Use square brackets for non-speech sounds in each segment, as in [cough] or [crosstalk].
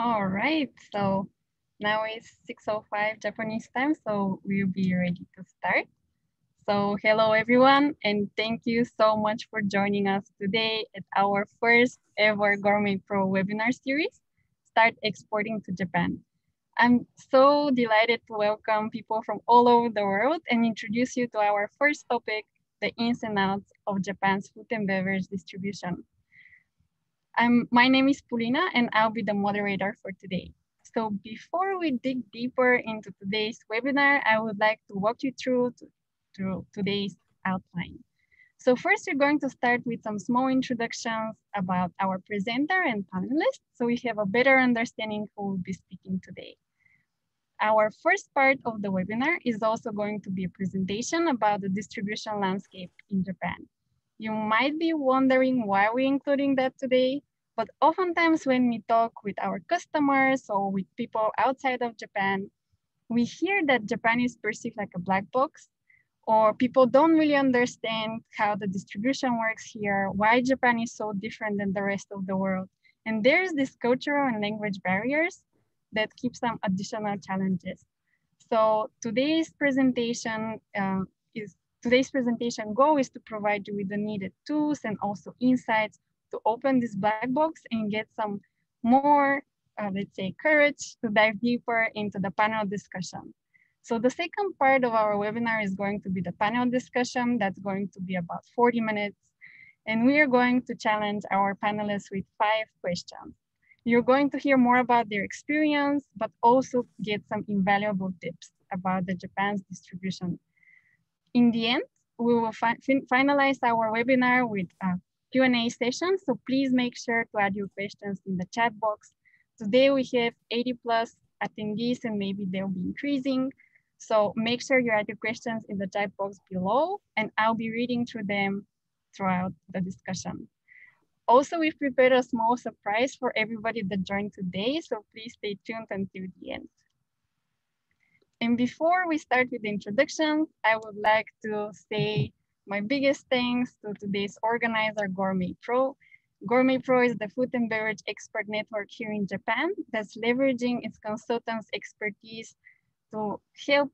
All right, so now it's 6.05 Japanese time, so we'll be ready to start. So hello everyone, and thank you so much for joining us today at our first ever Gourmet Pro webinar series, Start Exporting to Japan. I'm so delighted to welcome people from all over the world and introduce you to our first topic, the ins and outs of Japan's food and beverage distribution. I'm, my name is Paulina and I'll be the moderator for today. So before we dig deeper into today's webinar, I would like to walk you through, to, through today's outline. So first, we're going to start with some small introductions about our presenter and panelists, so we have a better understanding who will be speaking today. Our first part of the webinar is also going to be a presentation about the distribution landscape in Japan. You might be wondering why we're including that today, but oftentimes when we talk with our customers or with people outside of Japan, we hear that Japan is perceived like a black box or people don't really understand how the distribution works here, why Japan is so different than the rest of the world. And there's this cultural and language barriers that keep some additional challenges. So today's presentation uh, is Today's presentation goal is to provide you with the needed tools and also insights to open this black box and get some more, uh, let's say, courage to dive deeper into the panel discussion. So the second part of our webinar is going to be the panel discussion. That's going to be about 40 minutes. And we are going to challenge our panelists with five questions. You're going to hear more about their experience, but also get some invaluable tips about the Japan's distribution in the end, we will fi finalize our webinar with a Q&A session. So please make sure to add your questions in the chat box. Today we have 80 plus attendees and maybe they'll be increasing. So make sure you add your questions in the chat box below and I'll be reading through them throughout the discussion. Also, we've prepared a small surprise for everybody that joined today. So please stay tuned until the end. And before we start with the introduction, I would like to say my biggest thanks to today's organizer, Gourmet Pro. Gourmet Pro is the food and beverage expert network here in Japan that's leveraging its consultants' expertise to help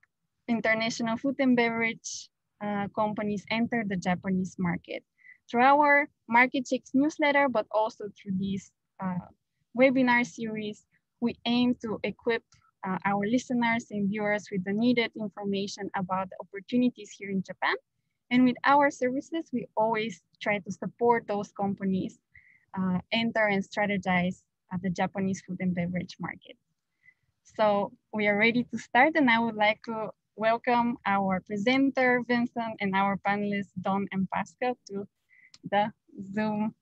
international food and beverage uh, companies enter the Japanese market. Through our Market Shake newsletter, but also through this uh, webinar series, we aim to equip uh, our listeners and viewers with the needed information about the opportunities here in Japan. And with our services, we always try to support those companies uh, enter and strategize at the Japanese food and beverage market. So we are ready to start and I would like to welcome our presenter, Vincent, and our panelists, Don and Pascal, to the Zoom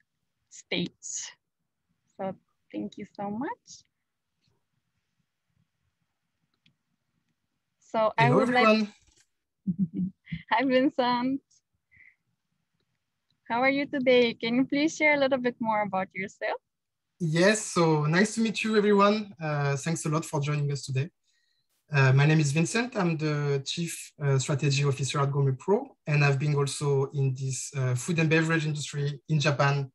stage. So thank you so much. So Hello, I would everyone. like. [laughs] Hi, Vincent. How are you today? Can you please share a little bit more about yourself? Yes, so nice to meet you, everyone. Uh, thanks a lot for joining us today. Uh, my name is Vincent. I'm the Chief uh, Strategy Officer at Gourmet Pro, and I've been also in this uh, food and beverage industry in Japan,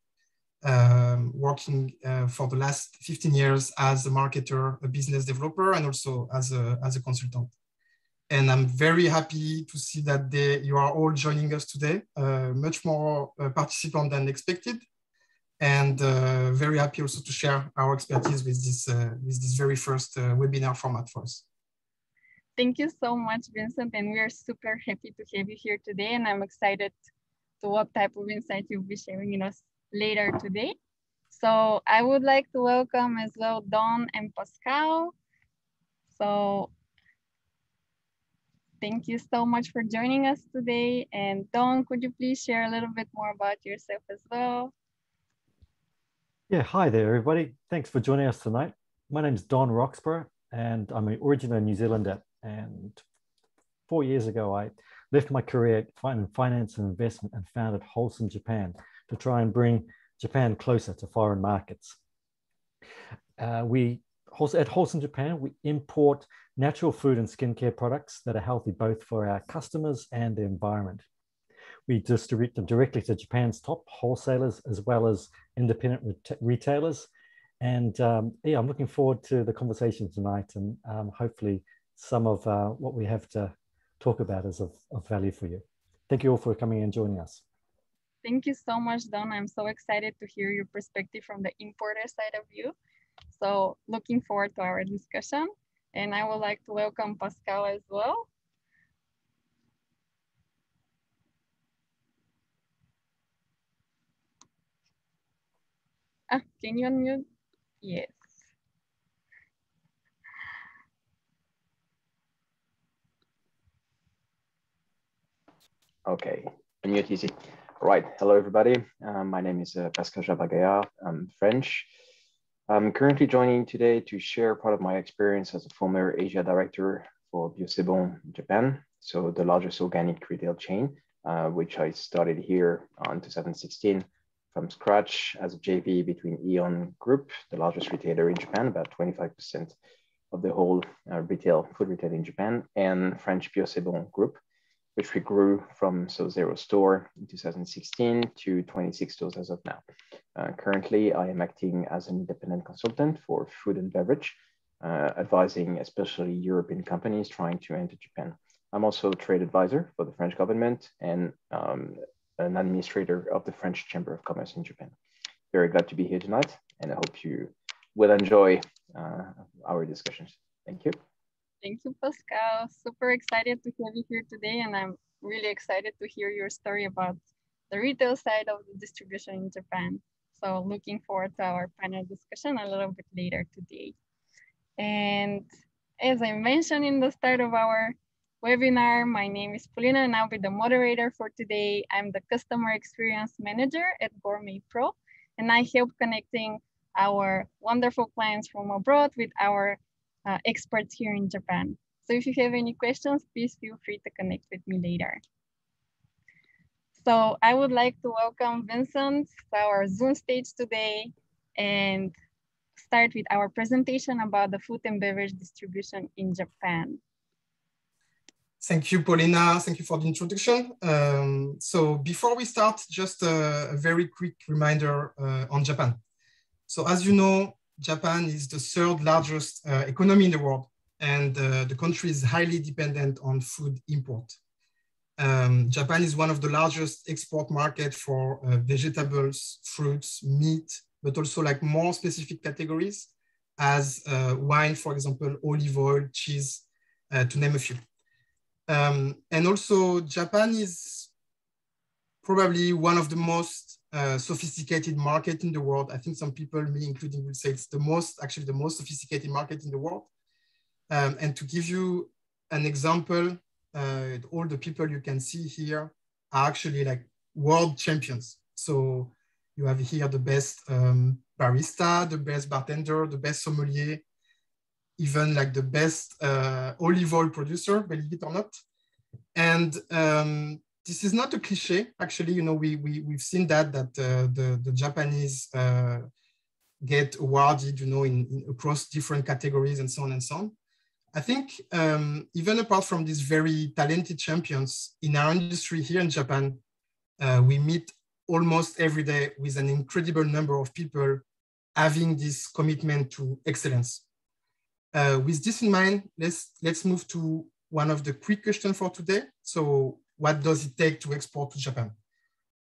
um, working uh, for the last 15 years as a marketer, a business developer, and also as a, as a consultant. And I'm very happy to see that they, you are all joining us today, uh, much more uh, participant than expected. And uh, very happy also to share our expertise with this, uh, with this very first uh, webinar format for us. Thank you so much, Vincent. And we are super happy to have you here today. And I'm excited to what type of insights you'll be sharing with us later today. So I would like to welcome as well Don and Pascal. So thank you so much for joining us today. And Don, could you please share a little bit more about yourself as well? Yeah, hi there, everybody. Thanks for joining us tonight. My name is Don Roxburgh, and I'm originally a New Zealander. And four years ago, I left my career in finance and investment and founded Wholesome Japan to try and bring Japan closer to foreign markets. Uh, we at Wholesome Japan, we import natural food and skincare products that are healthy both for our customers and the environment. We distribute them directly to Japan's top wholesalers as well as independent retailers. And um, yeah, I'm looking forward to the conversation tonight and um, hopefully some of uh, what we have to talk about is of, of value for you. Thank you all for coming and joining us. Thank you so much, Don. I'm so excited to hear your perspective from the importer side of you. So looking forward to our discussion. And I would like to welcome Pascal as well. Ah, can you unmute? Yes. Okay, unmute easy. Right, hello everybody. Um, my name is uh, Pascal Javagaya. I'm French. I'm currently joining today to share part of my experience as a former Asia director for Bio c' Bon Japan, so the largest organic retail chain, uh, which I started here in 2016 from scratch as a JV between Aeon Group, the largest retailer in Japan, about 25% of the whole uh, retail, food retail in Japan, and French Bio c' Bon Group, which we grew from so zero store in 2016 to 26 stores as of now. Uh, currently, I am acting as an independent consultant for food and beverage, uh, advising especially European companies trying to enter Japan. I'm also a trade advisor for the French government and um, an administrator of the French Chamber of Commerce in Japan. Very glad to be here tonight, and I hope you will enjoy uh, our discussions. Thank you. Thank you, Pascal. Super excited to have you here today, and I'm really excited to hear your story about the retail side of the distribution in Japan. So looking forward to our panel discussion a little bit later today. And as I mentioned in the start of our webinar. My name is Paulina and I'll be the moderator for today. I'm the Customer Experience Manager at Gourmet Pro, and I help connecting our wonderful clients from abroad with our uh, experts here in Japan. So if you have any questions, please feel free to connect with me later. So I would like to welcome Vincent to our Zoom stage today and start with our presentation about the food and beverage distribution in Japan. Thank you, Paulina. Thank you for the introduction. Um, so before we start, just a, a very quick reminder uh, on Japan. So as you know, Japan is the third largest uh, economy in the world, and uh, the country is highly dependent on food import. Um, Japan is one of the largest export market for uh, vegetables, fruits, meat, but also like more specific categories as uh, wine, for example, olive oil, cheese, uh, to name a few. Um, and also Japan is probably one of the most uh, sophisticated market in the world. I think some people, me including, will say it's the most, actually the most sophisticated market in the world. Um, and to give you an example, uh, all the people you can see here are actually like world champions. So you have here the best um, barista, the best bartender, the best sommelier, even like the best uh, olive oil producer, believe it or not. And um, this is not a cliche. Actually, you know, we, we, we've seen that, that uh, the, the Japanese uh, get awarded, you know, in, in, across different categories and so on and so on. I think um, even apart from these very talented champions in our industry here in Japan, uh, we meet almost every day with an incredible number of people having this commitment to excellence. Uh, with this in mind, let's, let's move to one of the quick questions for today. So what does it take to export to Japan?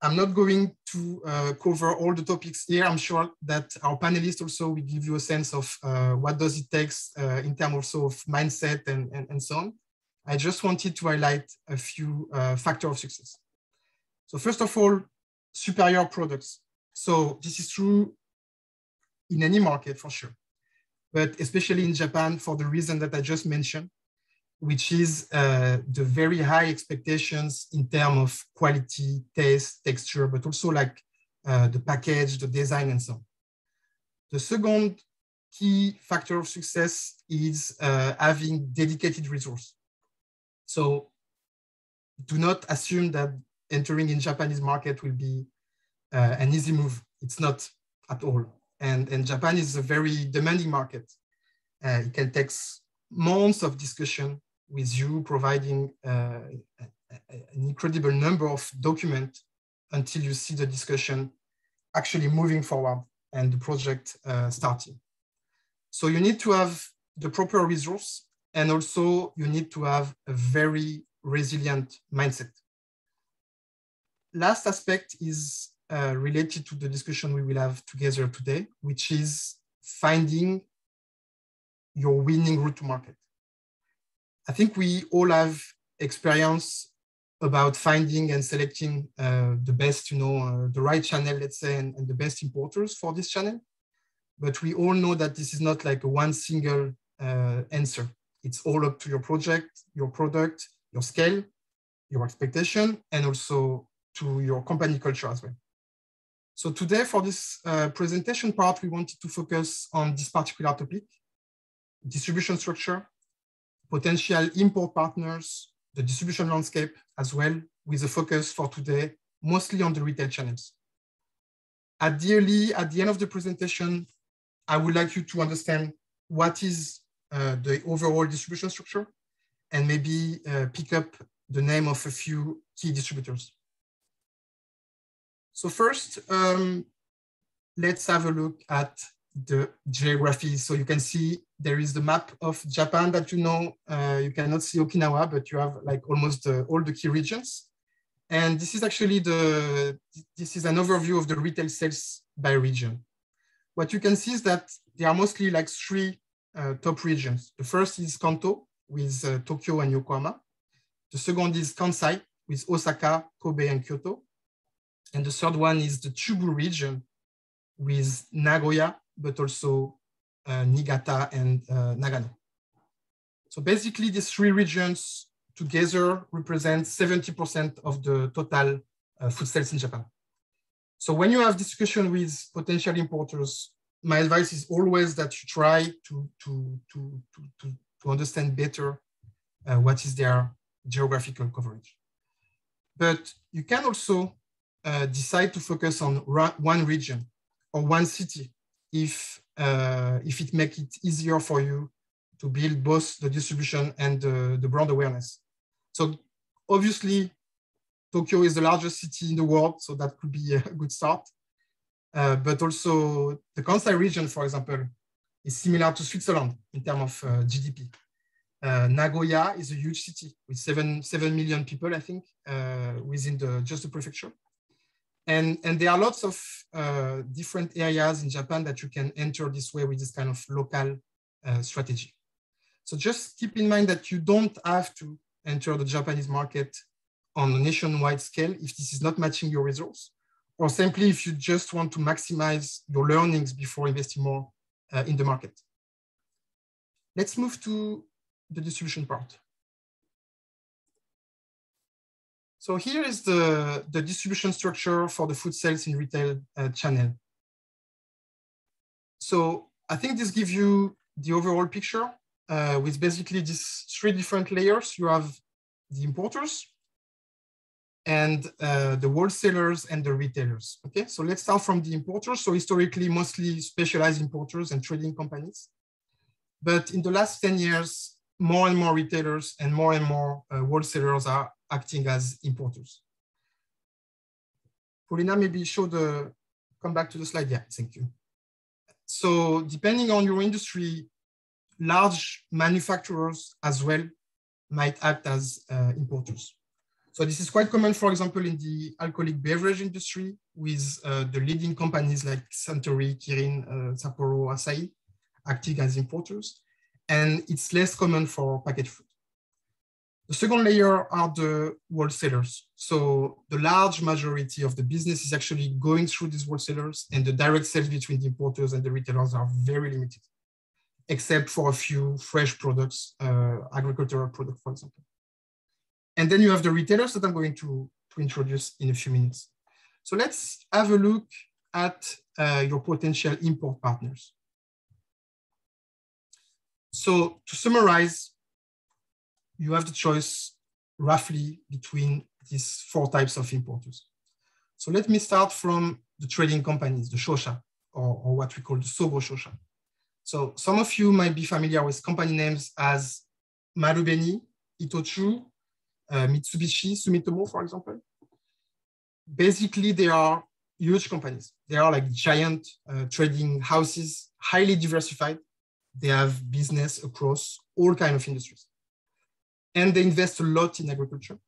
I'm not going to uh, cover all the topics here. I'm sure that our panelists also will give you a sense of uh, what does it take uh, in terms also of mindset and, and, and, so on. I just wanted to highlight a few uh, factors of success. So first of all, superior products. So this is true in any market for sure but especially in Japan for the reason that I just mentioned, which is uh, the very high expectations in terms of quality, taste, texture, but also like uh, the package, the design, and so on. The second key factor of success is uh, having dedicated resource. So do not assume that entering in Japanese market will be uh, an easy move. It's not at all and, and Japan is a very demanding market. Uh, it can take months of discussion with you providing uh, an incredible number of documents until you see the discussion actually moving forward and the project uh, starting. So you need to have the proper resource and also you need to have a very resilient mindset. Last aspect is uh, related to the discussion we will have together today, which is finding your winning route to market. I think we all have experience about finding and selecting uh, the best, you know, uh, the right channel, let's say, and, and, the best importers for this channel. But we all know that this is not like a one single uh, answer. It's all up to your project, your product, your scale, your expectation, and also to your company culture as well. So today for this uh, presentation part, we wanted to focus on this particular topic, distribution structure, potential import partners, the distribution landscape as well, with a focus for today, mostly on the retail channels. Ideally, at the end of the presentation, I would like you to understand what is uh, the overall distribution structure and maybe uh, pick up the name of a few key distributors. So first, um, let's have a look at the geography. So you can see there is the map of Japan that you know. Uh, you cannot see Okinawa, but you have like almost uh, all the key regions. And this is actually the, this is an overview of the retail sales by region. What you can see is that there are mostly like three uh, top regions. The first is Kanto with uh, Tokyo and Yokohama. The second is Kansai with Osaka, Kobe, and Kyoto. And the third one is the Chubu region with Nagoya, but also uh, Niigata and uh, Nagano. So basically these three regions together represent 70% of the total uh, food sales in Japan. So when you have discussion with potential importers, my advice is always that you try to, to, to, to, to understand better uh, what is their geographical coverage. But you can also uh, decide to focus on one region or one city if, uh, if it makes it easier for you to build both the distribution and the, the brand awareness. So obviously, Tokyo is the largest city in the world, so that could be a [laughs] good start. Uh, but also the Kansai region, for example, is similar to Switzerland in terms of uh, GDP. Uh, Nagoya is a huge city with seven, seven million people, I think, uh, within the, just the prefecture. And, and there are lots of uh, different areas in Japan that you can enter this way with this kind of local uh, strategy. So just keep in mind that you don't have to enter the Japanese market on a nationwide scale if this is not matching your results, or simply if you just want to maximize your learnings before investing more uh, in the market. Let's move to the distribution part. So here is the, the distribution structure for the food sales in retail uh, channel. So I think this gives you the overall picture uh, with basically these three different layers. You have the importers and uh, the wholesalers and the retailers. Okay, so let's start from the importers. So historically, mostly specialized importers and trading companies. But in the last 10 years, more and more retailers and more and more uh, wholesalers are acting as importers. Paulina, maybe show the, come back to the slide. Yeah, thank you. So depending on your industry, large manufacturers as well might act as uh, importers. So this is quite common, for example, in the alcoholic beverage industry with uh, the leading companies like Suntory, Kirin, uh, Sapporo, Asahi acting as importers. And it's less common for packaged food. The second layer are the wholesalers. So the large majority of the business is actually going through these wholesalers and the direct sales between the importers and the retailers are very limited, except for a few fresh products, uh, agricultural products, for example. And then you have the retailers that I'm going to, to introduce in a few minutes. So let's have a look at uh, your potential import partners. So to summarize, you have the choice roughly between these four types of importers. So let me start from the trading companies, the Shosha, or, or what we call the Sogo Shosha. So some of you might be familiar with company names as Marubeni, Itochu, uh, Mitsubishi, Sumitomo, for example. Basically, they are huge companies. They are like giant uh, trading houses, highly diversified. They have business across all kind of industries. And they invest a lot in agriculture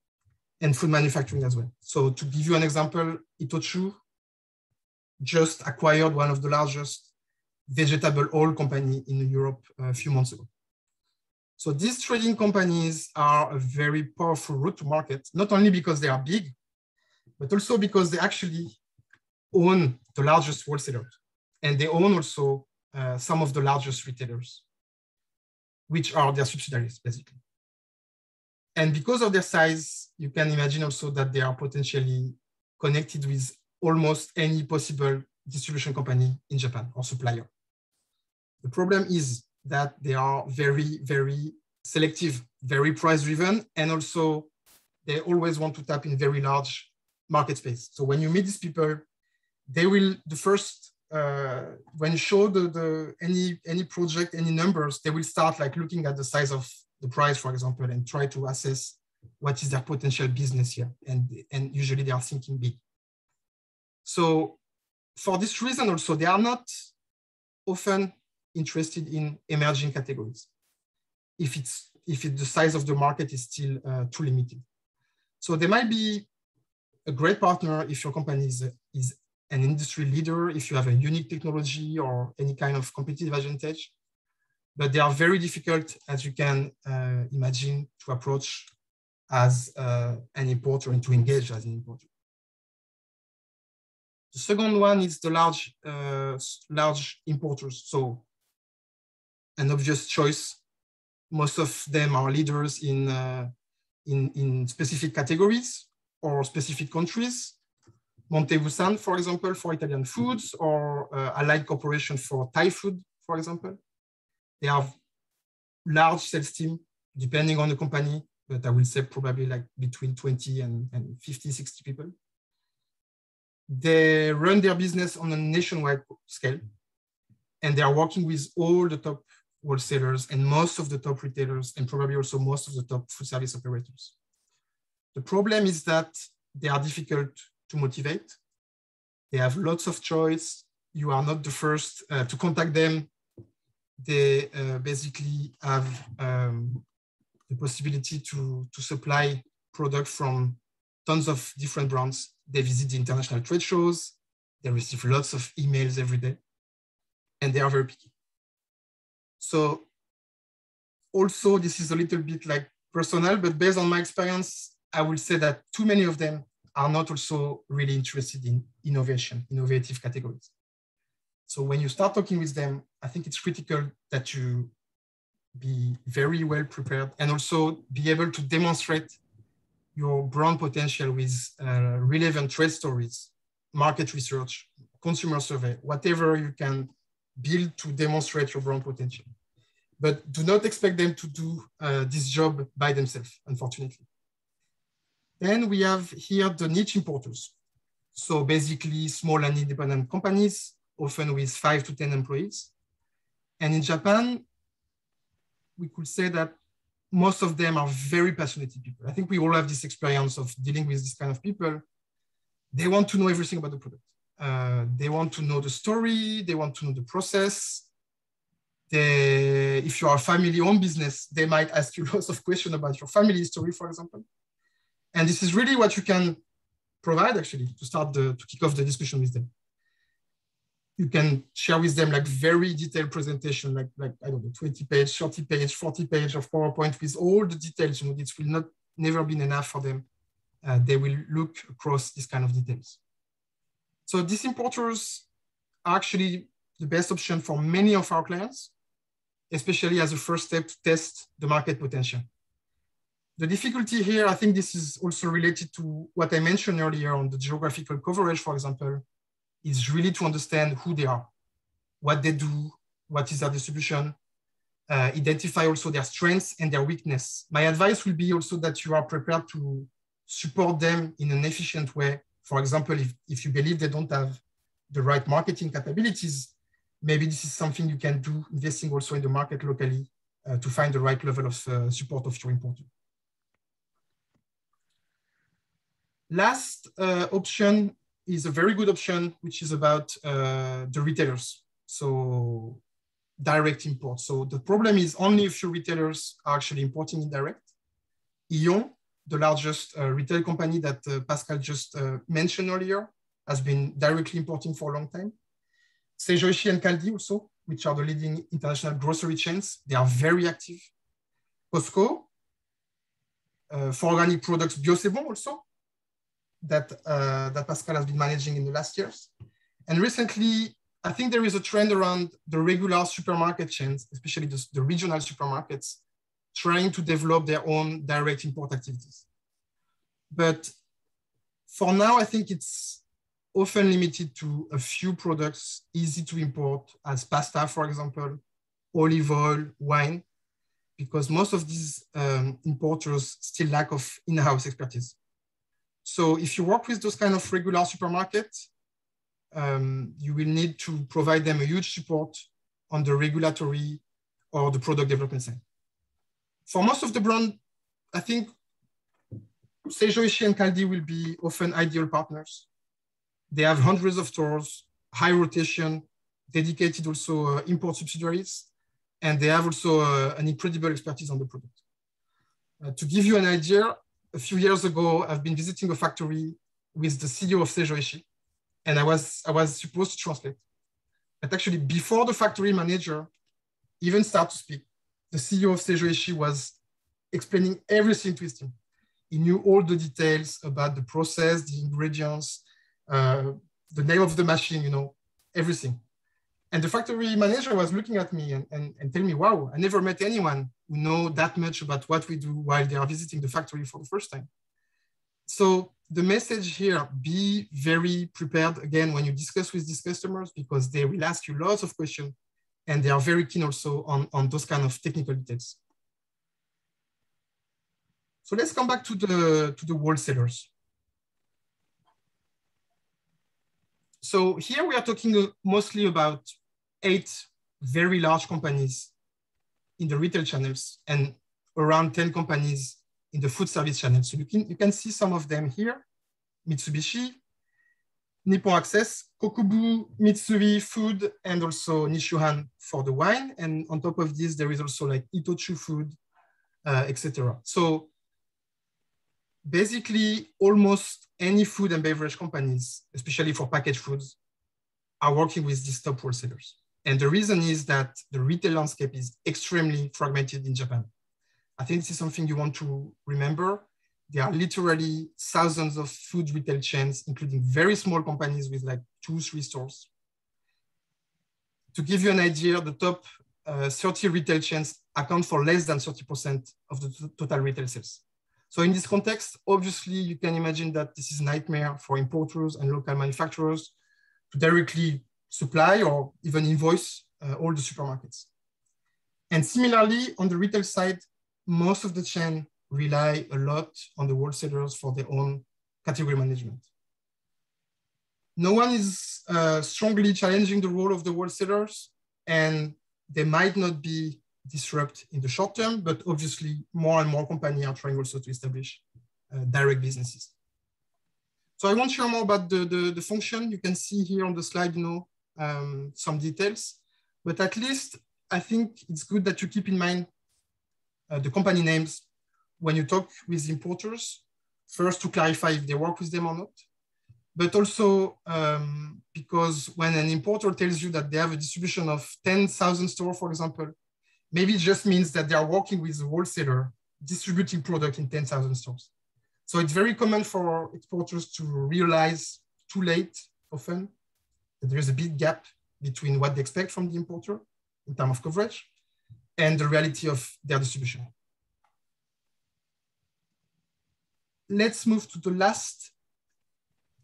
and food manufacturing as well. So to give you an example, Itochu just acquired one of the largest vegetable oil company in Europe a few months ago. So these trading companies are a very powerful route to market, not only because they are big, but also because they actually own the largest wholesalers. And they own also uh, some of the largest retailers, which are their subsidiaries, basically. And because of their size, you can imagine also that they are potentially connected with almost any possible distribution company in Japan or supplier. The problem is that they are very, very selective, very price driven, and also they always want to tap in very large market space. So when you meet these people, they will, the first, uh, when you show the, the any, any project, any numbers, they will start like looking at the size of the price, for example, and try to assess what is their potential business here. And, and usually they are thinking big. So for this reason also, they are not often interested in emerging categories if it's if it, the size of the market is still uh, too limited. So they might be a great partner if your company is, is an industry leader, if you have a unique technology or any kind of competitive advantage, but they are very difficult, as you can uh, imagine, to approach as uh, an importer and to engage as an importer. The second one is the large, uh, large importers. So an obvious choice. Most of them are leaders in, uh, in, in specific categories or specific countries. Montepaschi, for example, for Italian foods, or uh, Allied Corporation for Thai food, for example. They have large sales team, depending on the company, but I will say probably like between 20 and, and 50, 60 people. They run their business on a nationwide scale, and they are working with all the top wholesalers and most of the top retailers, and probably also most of the top food service operators. The problem is that they are difficult to motivate. They have lots of choice. You are not the first uh, to contact them they uh, basically have um, the possibility to, to supply product from tons of different brands. They visit the international trade shows. They receive lots of emails every day, and they are very picky. So also, this is a little bit like personal, but based on my experience, I will say that too many of them are not also really interested in innovation, innovative categories. So when you start talking with them, I think it's critical that you be very well prepared and also be able to demonstrate your brand potential with uh, relevant trade stories, market research, consumer survey, whatever you can build to demonstrate your brand potential. But do not expect them to do uh, this job by themselves, unfortunately. Then we have here the niche importers. So basically small and independent companies often with five to 10 employees. And in Japan, we could say that most of them are very passionate people. I think we all have this experience of dealing with this kind of people. They want to know everything about the product. Uh, they want to know the story. They want to know the process. They, if you are a family-owned business, they might ask you [laughs] lots of questions about your family history, for example. And this is really what you can provide actually to start the, to kick off the discussion with them you can share with them like very detailed presentation, like, like I don't know, 20 page, 30 page, 40 page of PowerPoint with all the details. You know, this will not never been enough for them. Uh, they will look across this kind of details. So these importers are actually the best option for many of our clients, especially as a first step to test the market potential. The difficulty here, I think this is also related to what I mentioned earlier on the geographical coverage, for example, is really to understand who they are, what they do, what is their distribution, uh, identify also their strengths and their weakness. My advice will be also that you are prepared to support them in an efficient way. For example, if, if you believe they don't have the right marketing capabilities, maybe this is something you can do, investing also in the market locally uh, to find the right level of uh, support of your importer. Last uh, option is a very good option, which is about uh, the retailers. So direct import. So the problem is only a few retailers are actually importing indirect. Aeon, the largest uh, retail company that uh, Pascal just uh, mentioned earlier, has been directly importing for a long time. Seijo Ishii and Kaldi also, which are the leading international grocery chains, they are very active. Costco, uh, for organic products, Bio c' Bon also, that, uh, that Pascal has been managing in the last years. And recently, I think there is a trend around the regular supermarket chains, especially the, the regional supermarkets, trying to develop their own direct import activities. But for now, I think it's often limited to a few products easy to import as pasta, for example, olive oil, wine, because most of these um, importers still lack of in-house expertise. So if you work with those kind of regular supermarkets, um, you will need to provide them a huge support on the regulatory or the product development side. For most of the brand, I think Seijo Ishii and Kaldi will be often ideal partners. They have hundreds of stores, high rotation, dedicated also uh, import subsidiaries, and they have also uh, an incredible expertise on the product. Uh, to give you an idea, a few years ago, I've been visiting a factory with the CEO of Seijo Ishii, and I was, I was supposed to translate. But actually, before the factory manager even start to speak, the CEO of Seijo Ishii was explaining everything to his team. He knew all the details about the process, the ingredients, uh, the name of the machine, you know, everything. And the factory manager was looking at me and, and, and telling me, wow, I never met anyone who know that much about what we do while they are visiting the factory for the first time. So the message here, be very prepared again when you discuss with these customers because they will ask you lots of questions and they are very keen also on, on those kind of technical details. So let's come back to the, to the wholesalers. So here we are talking uh, mostly about eight very large companies in the retail channels and around 10 companies in the food service channel. So you can, you can see some of them here, Mitsubishi, Nippon Access, Kokubu, Mitsui Food, and also Nishuhan for the wine. And on top of this, there is also like Itochu Food, uh, etc. So basically almost any food and beverage companies, especially for packaged foods, are working with these top wholesalers. And the reason is that the retail landscape is extremely fragmented in Japan. I think this is something you want to remember. There are literally thousands of food retail chains, including very small companies with like two, three stores. To give you an idea, the top uh, 30 retail chains account for less than 30% of the total retail sales. So in this context, obviously you can imagine that this is a nightmare for importers and local manufacturers to directly supply or even invoice uh, all the supermarkets. And similarly, on the retail side, most of the chain rely a lot on the wholesalers for their own category management. No one is uh, strongly challenging the role of the wholesalers and they might not be disrupt in the short term, but obviously more and more companies are trying also to establish uh, direct businesses. So I want to share more about the, the, the, function. You can see here on the slide, you know, um, some details, but at least I think it's good that you keep in mind uh, the company names when you talk with importers, first to clarify if they work with them or not, but also um, because when an importer tells you that they have a distribution of 10,000 stores, for example, maybe it just means that they are working with a wholesaler distributing product in 10,000 stores. So it's very common for exporters to realize too late often that there is a big gap between what they expect from the importer in terms of coverage and the reality of their distribution. Let's move to the last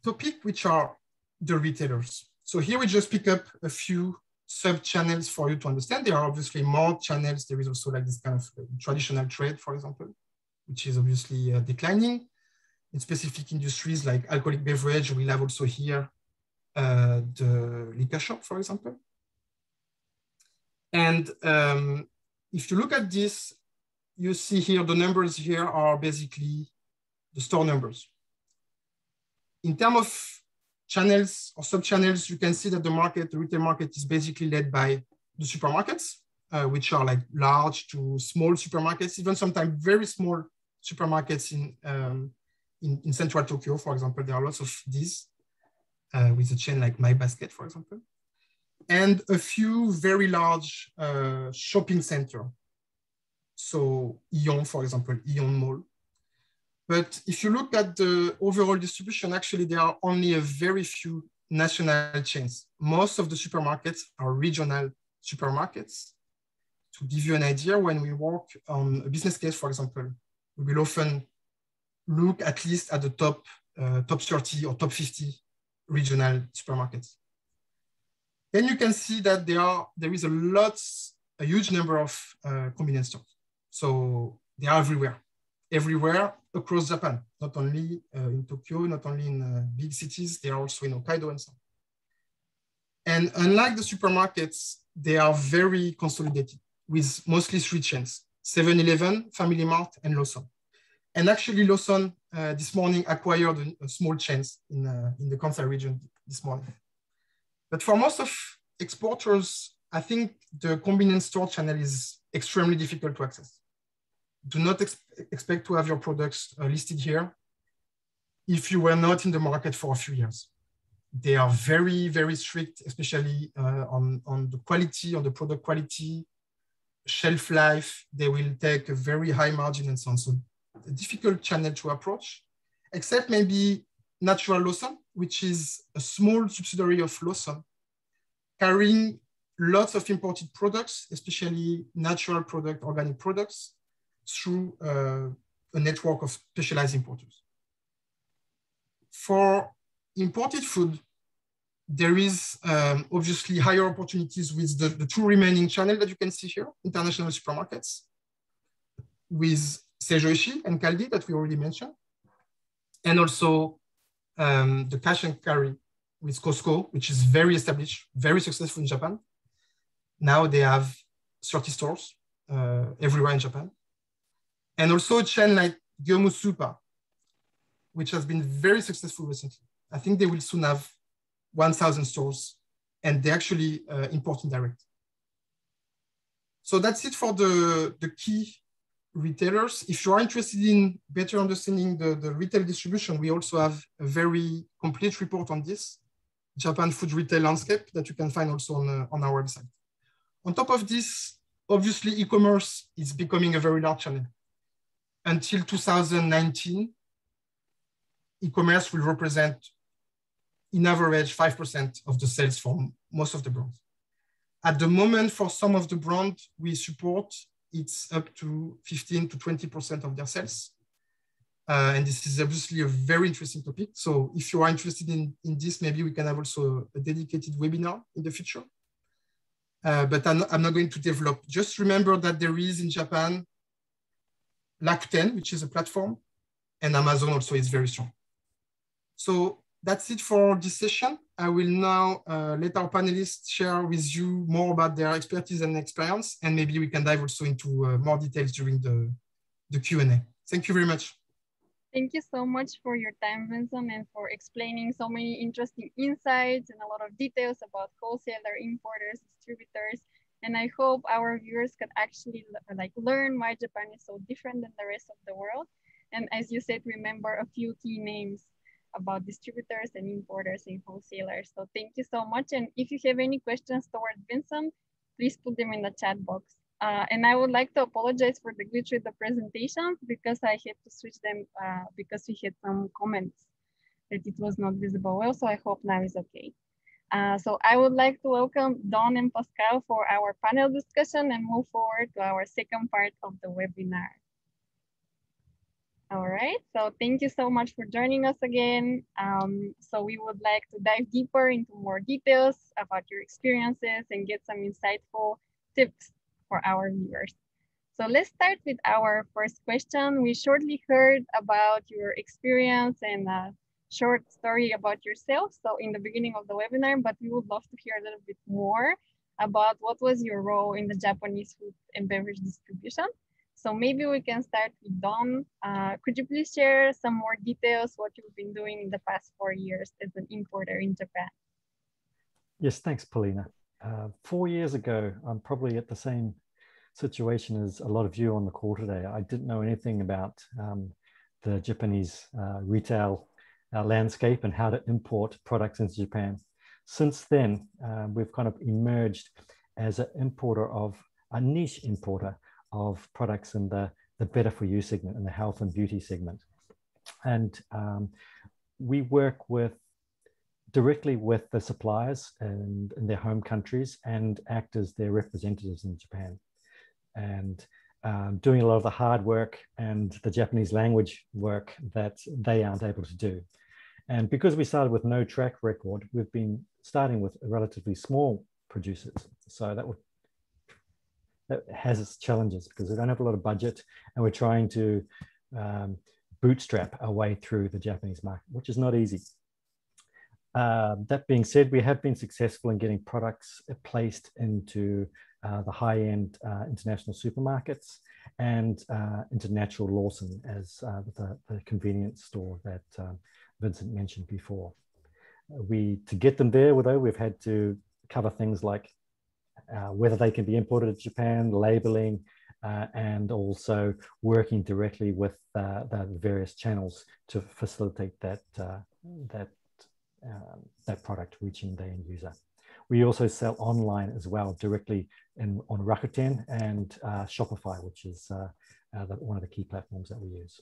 topic, which are the retailers. So here we just pick up a few sub channels for you to understand. There are obviously more channels. There is also like this kind of traditional trade, for example, which is obviously uh, declining. In specific industries like alcoholic beverage, we'll have also here uh, the liquor shop, for example. And um, if you look at this, you see here the numbers here are basically the store numbers. In terms of channels or sub-channels, you can see that the market, the retail market is basically led by the supermarkets, uh, which are like large to small supermarkets, even sometimes very small supermarkets in, um, in, in, central Tokyo, for example. There are lots of these uh, with a chain like My Basket, for example. And a few very large uh, shopping center. So Aeon, for example, Aeon Mall, but if you look at the overall distribution, actually, there are only a very few national chains. Most of the supermarkets are regional supermarkets. To give you an idea, when we work on a business case, for example, we will often look at least at the top, uh, top 30 or top 50 regional supermarkets. Then you can see that there, are, there is a lot, a huge number of uh, convenience stores. So they are everywhere everywhere across Japan, not only uh, in Tokyo, not only in uh, big cities, they are also in Hokkaido and so on. And unlike the supermarkets, they are very consolidated with mostly three chains, 7-Eleven, Family Mart, and Lawson. And actually Lawson uh, this morning acquired a, a small chance in, uh, in the Kansai region this morning. But for most of exporters, I think the convenience store channel is extremely difficult to access do not ex expect to have your products uh, listed here if you were not in the market for a few years. They are very, very strict, especially uh, on, on the quality, on the product quality, shelf life. They will take a very high margin and so on. So a difficult channel to approach, except maybe Natural Lawson, which is a small subsidiary of Lawson, carrying lots of imported products, especially natural product, organic products, through uh, a network of specialized importers. For imported food, there is um, obviously higher opportunities with the, the two remaining channels that you can see here, international supermarkets, with Seijo and Kaldi that we already mentioned, and also um, the cash and carry with Costco, which is very established, very successful in Japan. Now they have 30 stores uh, everywhere in Japan and also a chain like Gyomu Super, which has been very successful recently. I think they will soon have 1,000 stores and they actually uh, import in direct. So that's it for the, the key retailers. If you are interested in better understanding the, the retail distribution, we also have a very complete report on this, Japan food retail landscape that you can find also on, uh, on our website. On top of this, obviously e-commerce is becoming a very large channel until 2019, e-commerce will represent in average 5% of the sales for most of the brands. At the moment, for some of the brands we support, it's up to 15 to 20% of their sales. Uh, and this is obviously a very interesting topic. So if you are interested in, in this, maybe we can have also a dedicated webinar in the future. Uh, but I'm not, I'm not going to develop. Just remember that there is in Japan Rakuten, which is a platform, and Amazon also is very strong. So that's it for this session. I will now uh, let our panelists share with you more about their expertise and experience, and maybe we can dive also into uh, more details during the, the Q&A. Thank you very much. Thank you so much for your time, Vincent, and for explaining so many interesting insights and a lot of details about wholesaler, importers, distributors, and I hope our viewers could actually like learn why Japan is so different than the rest of the world. And as you said, remember a few key names about distributors and importers and wholesalers. So thank you so much. And if you have any questions towards Vincent, please put them in the chat box. Uh, and I would like to apologize for the glitch with the presentation because I had to switch them uh, because we had some comments that it was not visible well. So I hope now is okay. Uh, so I would like to welcome Don and Pascal for our panel discussion and move forward to our second part of the webinar. All right, so thank you so much for joining us again. Um, so we would like to dive deeper into more details about your experiences and get some insightful tips for our viewers. So let's start with our first question. We shortly heard about your experience and a short story about yourself. So in the beginning of the webinar, but we would love to hear a little bit more about what was your role in the Japanese food and beverage distribution. So maybe we can start with Don. Uh, could you please share some more details what you've been doing in the past four years as an importer in Japan? Yes, thanks, Paulina. Uh, four years ago, I'm probably at the same situation as a lot of you on the call today. I didn't know anything about um, the Japanese uh, retail uh, landscape and how to import products into Japan. Since then, uh, we've kind of emerged as an importer of a niche importer of products in the, the better for you segment and the health and beauty segment. And um, we work with directly with the suppliers and in their home countries and act as their representatives in Japan. And um, doing a lot of the hard work and the Japanese language work that they aren't able to do. And because we started with no track record, we've been starting with relatively small producers. So that would that has its challenges because we don't have a lot of budget and we're trying to um, bootstrap our way through the Japanese market, which is not easy. Uh, that being said, we have been successful in getting products placed into uh, the high-end uh, international supermarkets and uh, into Natural Lawson as uh, the, the, convenience store that um, Vincent mentioned before. We, to get them there, though, we've had to cover things like whether they can be imported to Japan, labeling, uh, and also working directly with uh, the various channels to facilitate that uh, that um, that product reaching the end user. We also sell online as well, directly in, on Rakuten and uh, Shopify, which is uh, the, one of the key platforms that we use.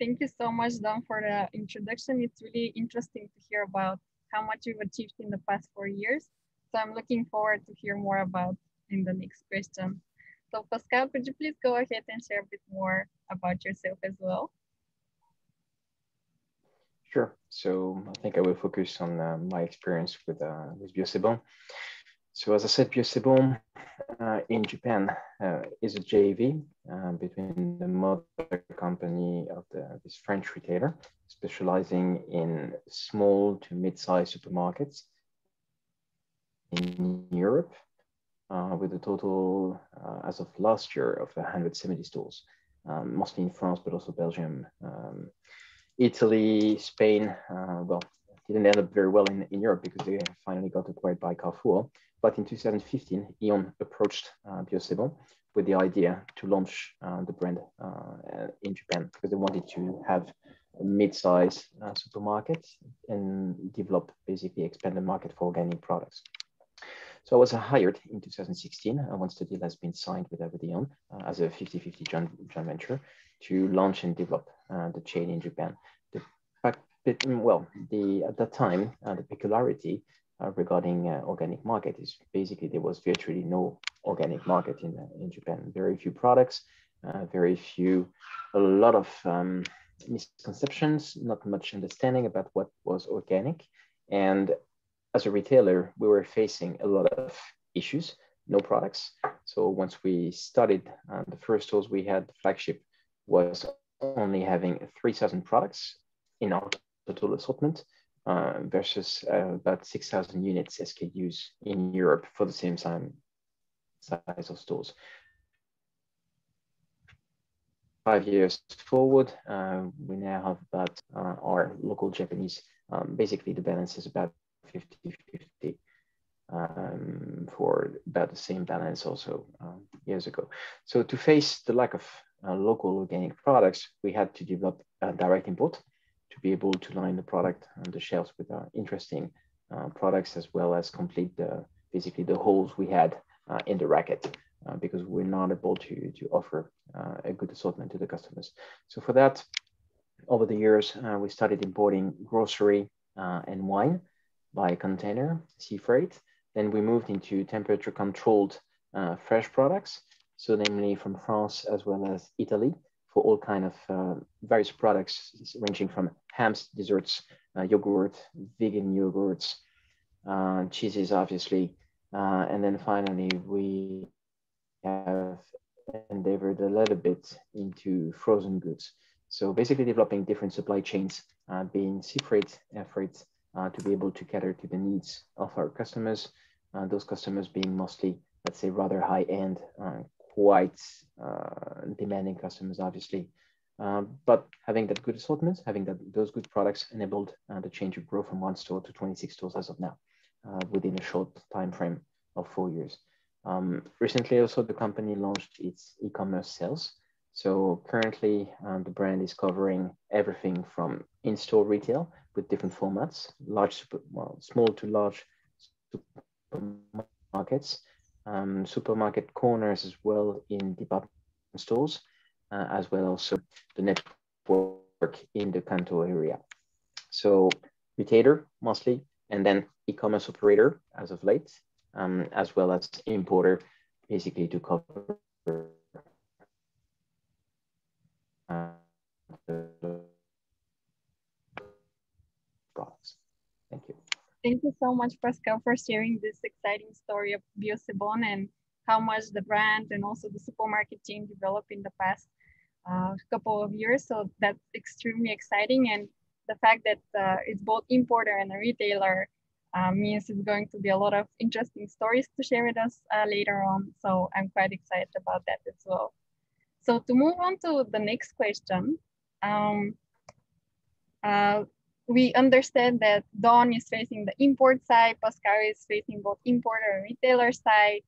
Thank you so much, Don, for the introduction. It's really interesting to hear about how much you've achieved in the past four years so I'm looking forward to hear more about in the next question. So Pascal, could you please go ahead and share a bit more about yourself as well? Sure. So I think I will focus on uh, my experience with uh, with Bio So as I said, Bio uh, in Japan uh, is a JV uh, between the mother company of the, this French retailer, specializing in small to mid-sized supermarkets in Europe uh, with a total uh, as of last year of 170 stores, um, mostly in France, but also Belgium, um, Italy, Spain. Uh, well, didn't end up very well in, in Europe because they finally got acquired by Carrefour. But in 2015, Aeon approached uh, with the idea to launch uh, the brand uh, in Japan because they wanted to have a mid-size uh, supermarket and develop basically expand the market for organic products. So I was hired in 2016 uh, once the deal has been signed with Aeon uh, as a 50-50 joint, joint venture to launch and develop uh, the chain in Japan. The, fact well, the at that time, uh, the peculiarity uh, regarding organic market is basically there was virtually no organic market in, in Japan. Very few products, very few, a lot of um, misconceptions, not much understanding about what was organic. And as a retailer, we were facing a lot of issues, no products. So once we started, uh, the first stores we had, the flagship, was only having 3,000 products in our total assortment uh, versus uh, about 6,000 units SKUs in Europe for the same time, size of stores. Five years forward, uh, we now have about uh, our local Japanese. Um, basically, the balance is about 50-50 um, for about the same balance also um, years ago. So to face the lack of uh, local organic products, we had to develop a direct import to be able to line the product on the shelves with uh, interesting uh, products as well as complete the basically the holes we had uh, in the racket uh, because we're not able to, to offer uh, a good assortment to the customers. So for that, over the years, we started importing grocery and wine by container, sea freight. Then we moved into temperature controlled uh, fresh products. So namely from France as well as Italy for all kind of uh, various products ranging from hams, desserts, uh, yogurt, vegan yogurts, uh, cheeses, obviously. Uh, and then finally, we have endeavored a little bit into frozen goods. So basically developing different supply chains, uh, being sea freight, air freight, uh, to be able to cater to the needs of our customers. Uh, those customers being mostly, let's say, rather high-end, uh, quite uh, demanding customers, obviously. Um, but having that good assortment, having that those good products enabled uh, the change of growth from one store to 26 stores as of now, within a short time frame of four years. Um, recently, also the company launched its e-commerce sales. So currently, um, the brand is covering everything from in-store retail with different formats, large, super, well, small to large supermarkets, um, supermarket corners as well in department stores, uh, as well also the network in the Kanto area. So retailer mostly, and then e-commerce operator as of late, um, as well as importer, basically to cover products. Thank you. Thank you so much, Pascal, for sharing this exciting story of Bio and how much the brand and also the supermarket chain developed in the past uh, couple of years. So that's extremely exciting. And the fact that uh, it's both importer and a retailer uh, means it's going to be a lot of interesting stories to share with us uh, later on. So I'm quite excited about that as well. So to move on to the next question, um, uh, we understand that Don is facing the import side, Pascal is facing both importer and retailer side,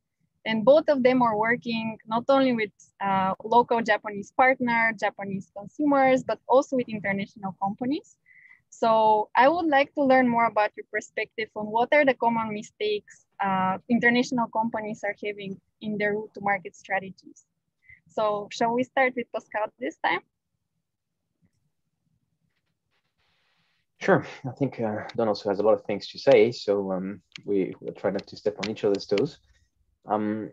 and both of them are working not only with uh, local Japanese partner, Japanese consumers, but also with international companies. So I would like to learn more about your perspective on what are the common mistakes uh, international companies are having in their route to market strategies. So shall we start with Pascal this time? Sure. I think uh, Don also has a lot of things to say, so um, we will try not to step on each other's toes. Um,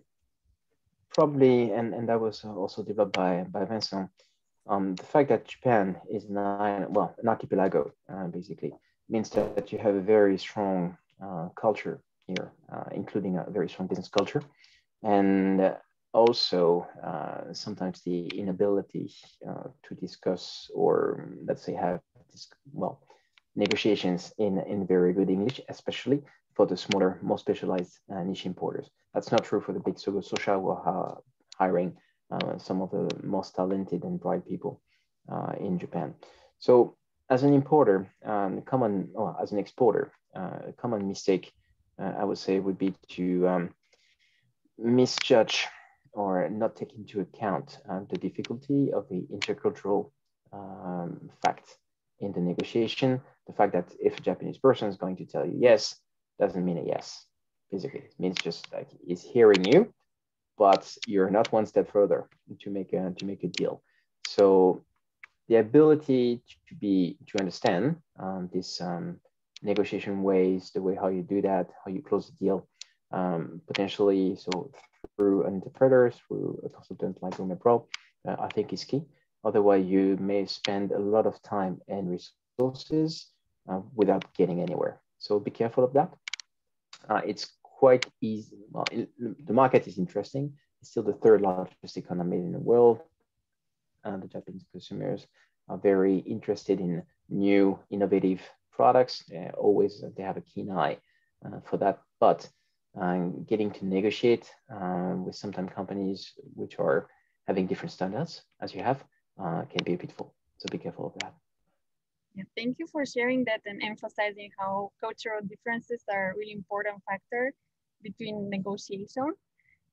probably, and, and that was also developed by, by Vincent, um, the fact that Japan is not, well, an archipelago, uh, basically, means that, you have a very strong uh, culture here, uh, including a very strong business culture. And also uh, sometimes the inability uh, to discuss or let's say have, well, negotiations in, in very good English, especially for the smaller, more specialized uh, niche importers. That's not true for the big Shosha who are hiring uh, some of the most talented and bright people uh, in Japan. So as an importer, um, common, as an exporter, uh, a common mistake I would say would be to um, misjudge or not take into account uh, the difficulty of the intercultural um, fact in the negotiation. The fact that if a Japanese person is going to tell you yes, doesn't mean a yes physically. It means just like he's hearing you, but you're not one step further to make a to make a deal. So the ability to be to understand um, this um, negotiation ways, the way how you do that, how you close the deal, um, potentially so through an interpreter, through a consultant like GourmetPro, uh, I think is key. Otherwise, you may spend a lot of time and resources uh, without getting anywhere. So be careful of that. Uh, it's quite easy. Well, it, the market is interesting. It's still the third largest economy in the world. Uh, the Japanese consumers are very interested in new, innovative products. always they have a keen eye uh, for that. But um, getting to negotiate um, with sometimes companies which are having different standards as you have uh, can be a pitfall. So be careful of that. Yeah, thank you for sharing that and emphasizing how cultural differences are a really important factor between negotiation.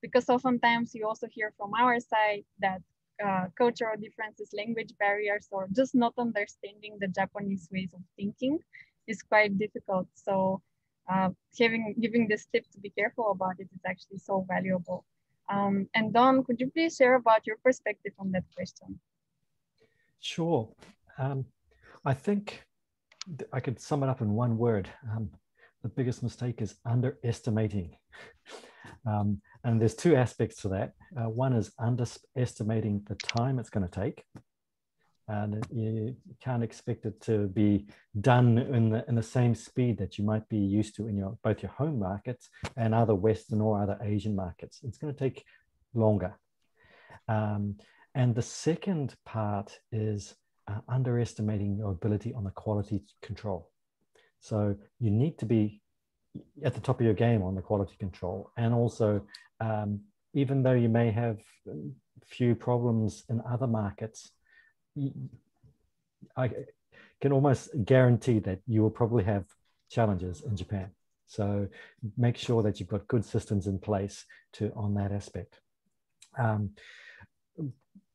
Because oftentimes you also hear from our side that uh, cultural differences, language barriers, or just not understanding the Japanese ways of thinking is quite difficult. So uh, having giving this tip to be careful about it is actually so valuable. Um, and Don, could you please share about your perspective on that question? Sure. Um, I think I could sum it up in one word. Um, the biggest mistake is underestimating. Um, and there's two aspects to that. Uh, one is underestimating the time it's going to take and you can't expect it to be done in the, in the same speed that you might be used to in your both your home markets and other Western or other Asian markets. It's going to take longer. Um, and the second part is uh, underestimating your ability on the quality control. So you need to be at the top of your game on the quality control and also um, even though you may have few problems in other markets, I can almost guarantee that you will probably have challenges in Japan. So make sure that you've got good systems in place to on that aspect. Um,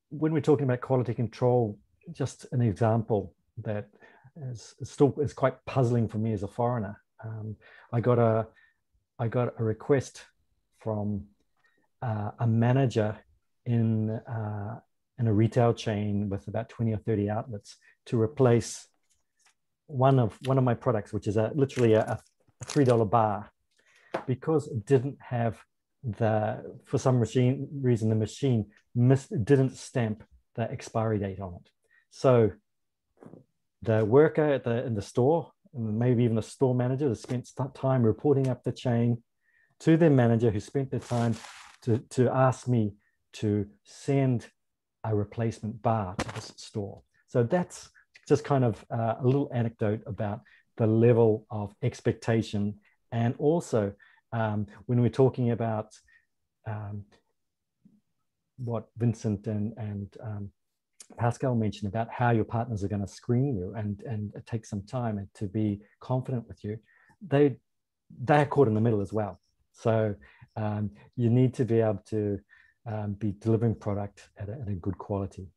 when we're talking about quality control, just an example that is still is quite puzzling for me as a foreigner. Um, I got a I got a request from uh, a manager in uh, in a retail chain with about 20 or 30 outlets to replace one of one of my products, which is a literally a, a three dollar bar, because it didn't have the for some machine reason the machine missed didn't stamp the expiry date on it. So the worker at the in the store, and maybe even the store manager, has spent time reporting up the chain to their manager, who spent the time to, to ask me to send a replacement bar to this store. So that's just kind of uh, a little anecdote about the level of expectation. And also, um, when we're talking about um, what Vincent and, and um, Pascal mentioned about how your partners are going to screen you and, and take some time and to be confident with you, they, they're caught in the middle as well. So um, you need to be able to um, be delivering product at a, at a good quality.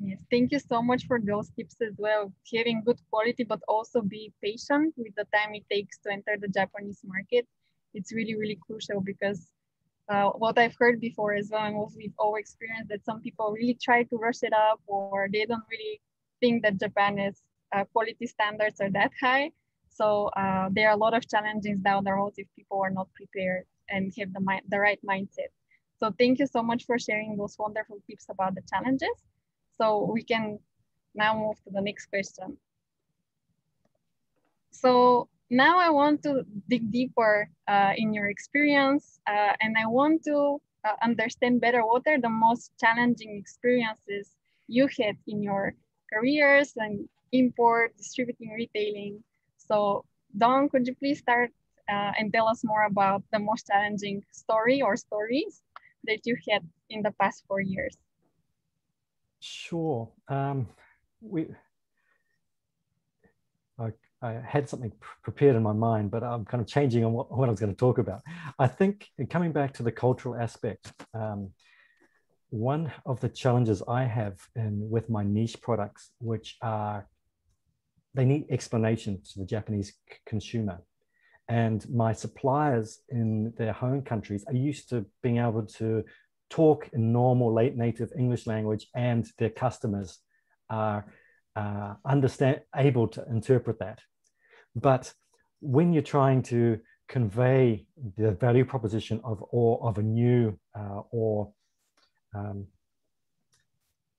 Yes, thank you so much for those tips as well. Having good quality, but also be patient with the time it takes to enter the Japanese market. It's really, really crucial because uh, what I've heard before as well, and what we've all experienced, that some people really try to rush it up or they don't really think that Japan's uh, quality standards are that high. So uh, there are a lot of challenges down the road if people are not prepared and have the, mind, the right mindset. So thank you so much for sharing those wonderful tips about the challenges. So we can now move to the next question. So now I want to dig deeper uh, in your experience uh, and I want to uh, understand better what are the most challenging experiences you had in your careers and import, distributing, retailing. So Don, could you please start uh, and tell us more about the most challenging story or stories that you had in the past four years? Sure. Um, we, I, I, had something prepared in my mind, but I'm kind of changing on what, what I was going to talk about. I think coming back to the cultural aspect, um, one of the challenges I have in with my niche products, which are they need explanation to the Japanese consumer. And my suppliers in their home countries are used to being able to talk in normal late native English language and their customers are uh, understand able to interpret that. But when you're trying to convey the value proposition of or of a new uh, or um,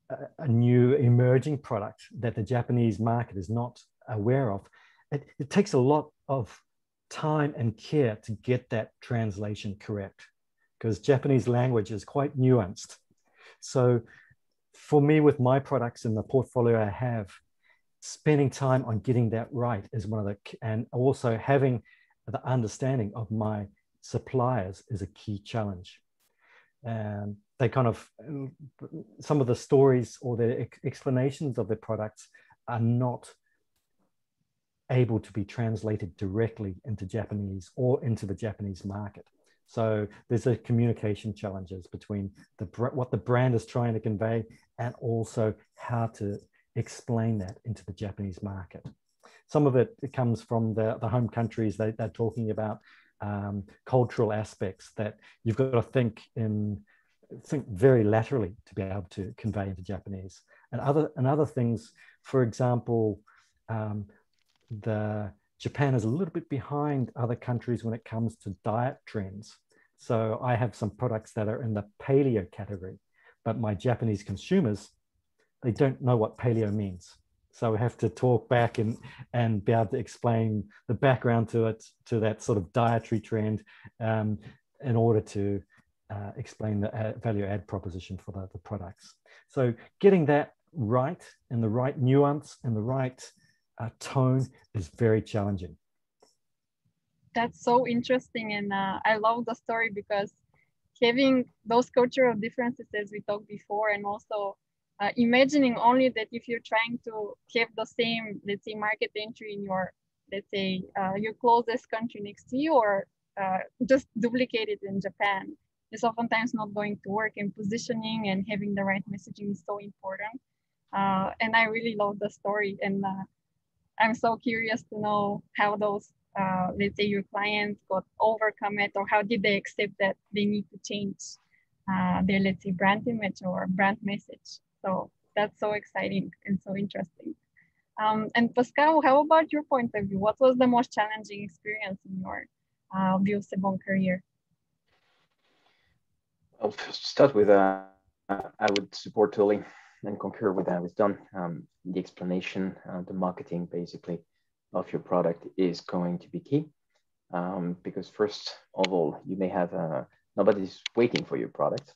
a, a, new emerging product that the Japanese market is not aware of, it, it takes a lot of time and care to get that translation correct because Japanese language is quite nuanced. So for me, with my products and the portfolio I have, spending time on getting that right is one of the, and also having the understanding of my suppliers is a key challenge. And they kind of, some of the stories or the explanations of the products are not able to be translated directly into Japanese or into the Japanese market. So there's a communication challenges between the what the brand is trying to convey and also how to explain that into the Japanese market. Some of it, it comes from the, the home countries. They, they're talking about um, cultural aspects that you've got to think in think very laterally to be able to convey into Japanese. And other and other things, for example, um, the Japan is a little bit behind other countries when it comes to diet trends. So I have some products that are in the paleo category, but my Japanese consumers, they don't know what paleo means. So we have to talk back and, and be able to explain the background to it, to that sort of dietary trend um, in order to uh, explain the uh, value add proposition for the, the products. So getting that right and the right nuance and the right uh, tone is very challenging. That's so interesting. And uh, I love the story because having those cultural differences as we talked before, and also uh, imagining only that if you're trying to have the same, let's say, market entry in your, let's say, uh, your closest country next to you, or uh, just duplicate it in Japan, is oftentimes not going to work. And positioning and having the right messaging is so important. Uh, and I really love the story, and uh, I'm so curious to know how those uh, let's say your clients got overcome it or how did they accept that they need to change uh, their let's say brand image or brand message? So that's so exciting and so interesting. Um, and pascal how about your point of view? What was the most challenging experience in your uh, Bon career? I'll start with uh, i would support totally and concur with that with don um, the explanation uh, the marketing basically of your product is going to be key. Um, because first of all, you may have uh, nobody's waiting for your product.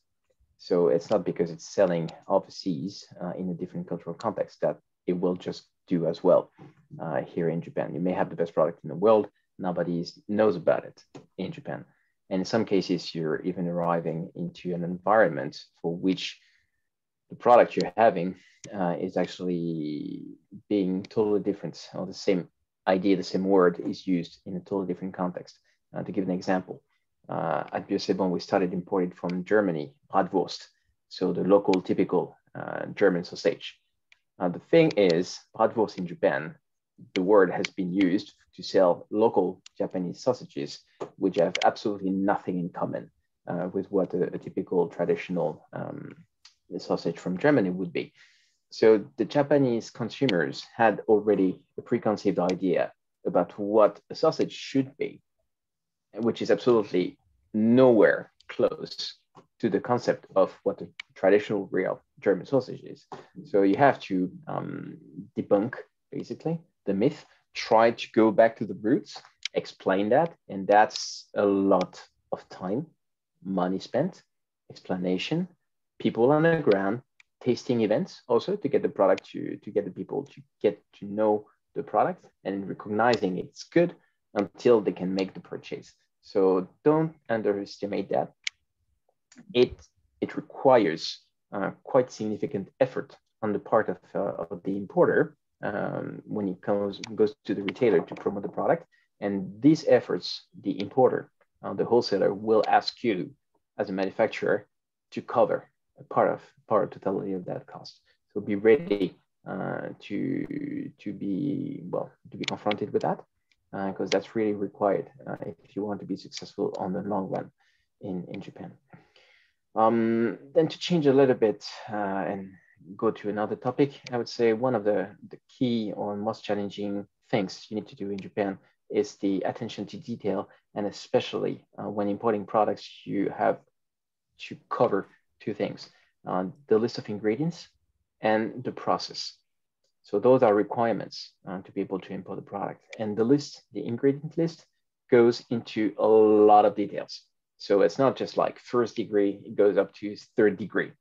So it's not because it's selling overseas uh, in a different cultural context that it will just do as well uh, here in Japan. You may have the best product in the world, nobody knows about it in Japan. And in some cases, you're even arriving into an environment for which the product you're having uh, is actually being totally different or the same idea, the same word is used in a totally different context. Uh, to give an example, uh, at Bio c' Bon, we started importing from Germany, Bratwurst, so the local typical uh, German sausage. The thing is, Bratwurst in Japan, the word has been used to sell local Japanese sausages, which have absolutely nothing in common uh, with what a, a typical traditional um, sausage from Germany would be. So the Japanese consumers had already a preconceived idea about what a sausage should be, which is absolutely nowhere close to the concept of what a traditional real German sausage is. So you have to um, debunk basically the myth, try to go back to the roots, explain that, and that's a lot of time, money spent, explanation, people on the ground tasting events also to get the product to, to get the people to get to know the product and recognizing it's good until they can make the purchase. So don't underestimate that. It, it requires uh, quite significant effort on the part of, uh, of the importer um, when it comes goes to the retailer to promote the product. And these efforts, the importer, uh, the wholesaler will ask you as a manufacturer to cover part of part of totality of that cost. So be ready uh, to to be well to be confronted with that because uh, that's really required uh, if you want to be successful on the long run in in Japan. Um, then to change a little bit uh, and go to another topic, I would say one of the the key or most challenging things you need to do in Japan is the attention to detail, and especially uh, when importing products, you have to cover two things, uh, the list of ingredients and the process. So those are requirements uh, to be able to import the product. And the list, the ingredient list goes into a lot of details. So it's not just like first degree, it goes up to third degree,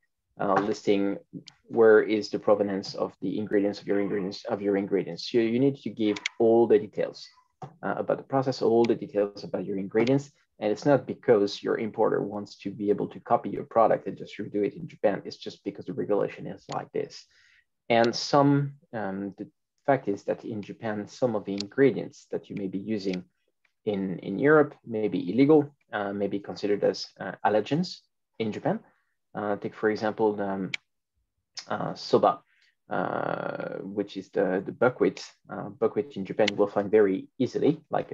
uh, listing where is the provenance of the ingredients of your ingredients of your ingredients. So you need to give all the details uh, about the process, all the details about your ingredients, and it's not because your importer wants to be able to copy your product and just redo it in Japan. It's just because the regulation is like this. And some, um, the fact is that in Japan, some of the ingredients that you may be using in, in Europe may be illegal, uh, may be considered as uh, allergens in Japan. Uh, take, for example, the um, uh, soba, uh, which is the, the buckwheat. Uh, buckwheat in Japan you will find very easily, like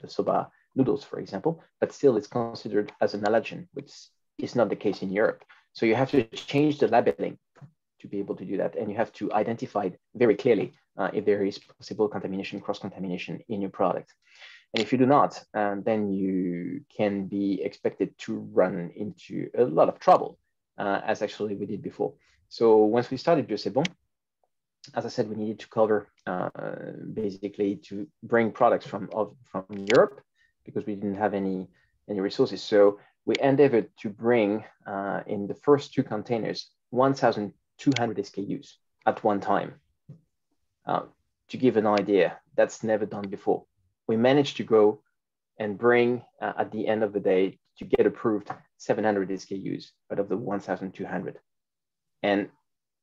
the soba noodles, for example, but still it's considered as an allergen, which is not the case in Europe. So you have to change the labeling to be able to do that. And you have to identify very clearly uh, if there is possible contamination, cross-contamination in your product. And if you do not, um, then you can be expected to run into a lot of trouble, uh, as actually we did before. So once we started Bio C'est as I said, we needed to cover uh, basically to bring products from, of, from Europe because we didn't have any, any resources. So we endeavored to bring uh, in the first two containers 1,200 SKUs at one time. Uh, to give an idea, that's never done before. We managed to go and bring uh, at the end of the day to get approved 700 SKUs out of the 1,200. And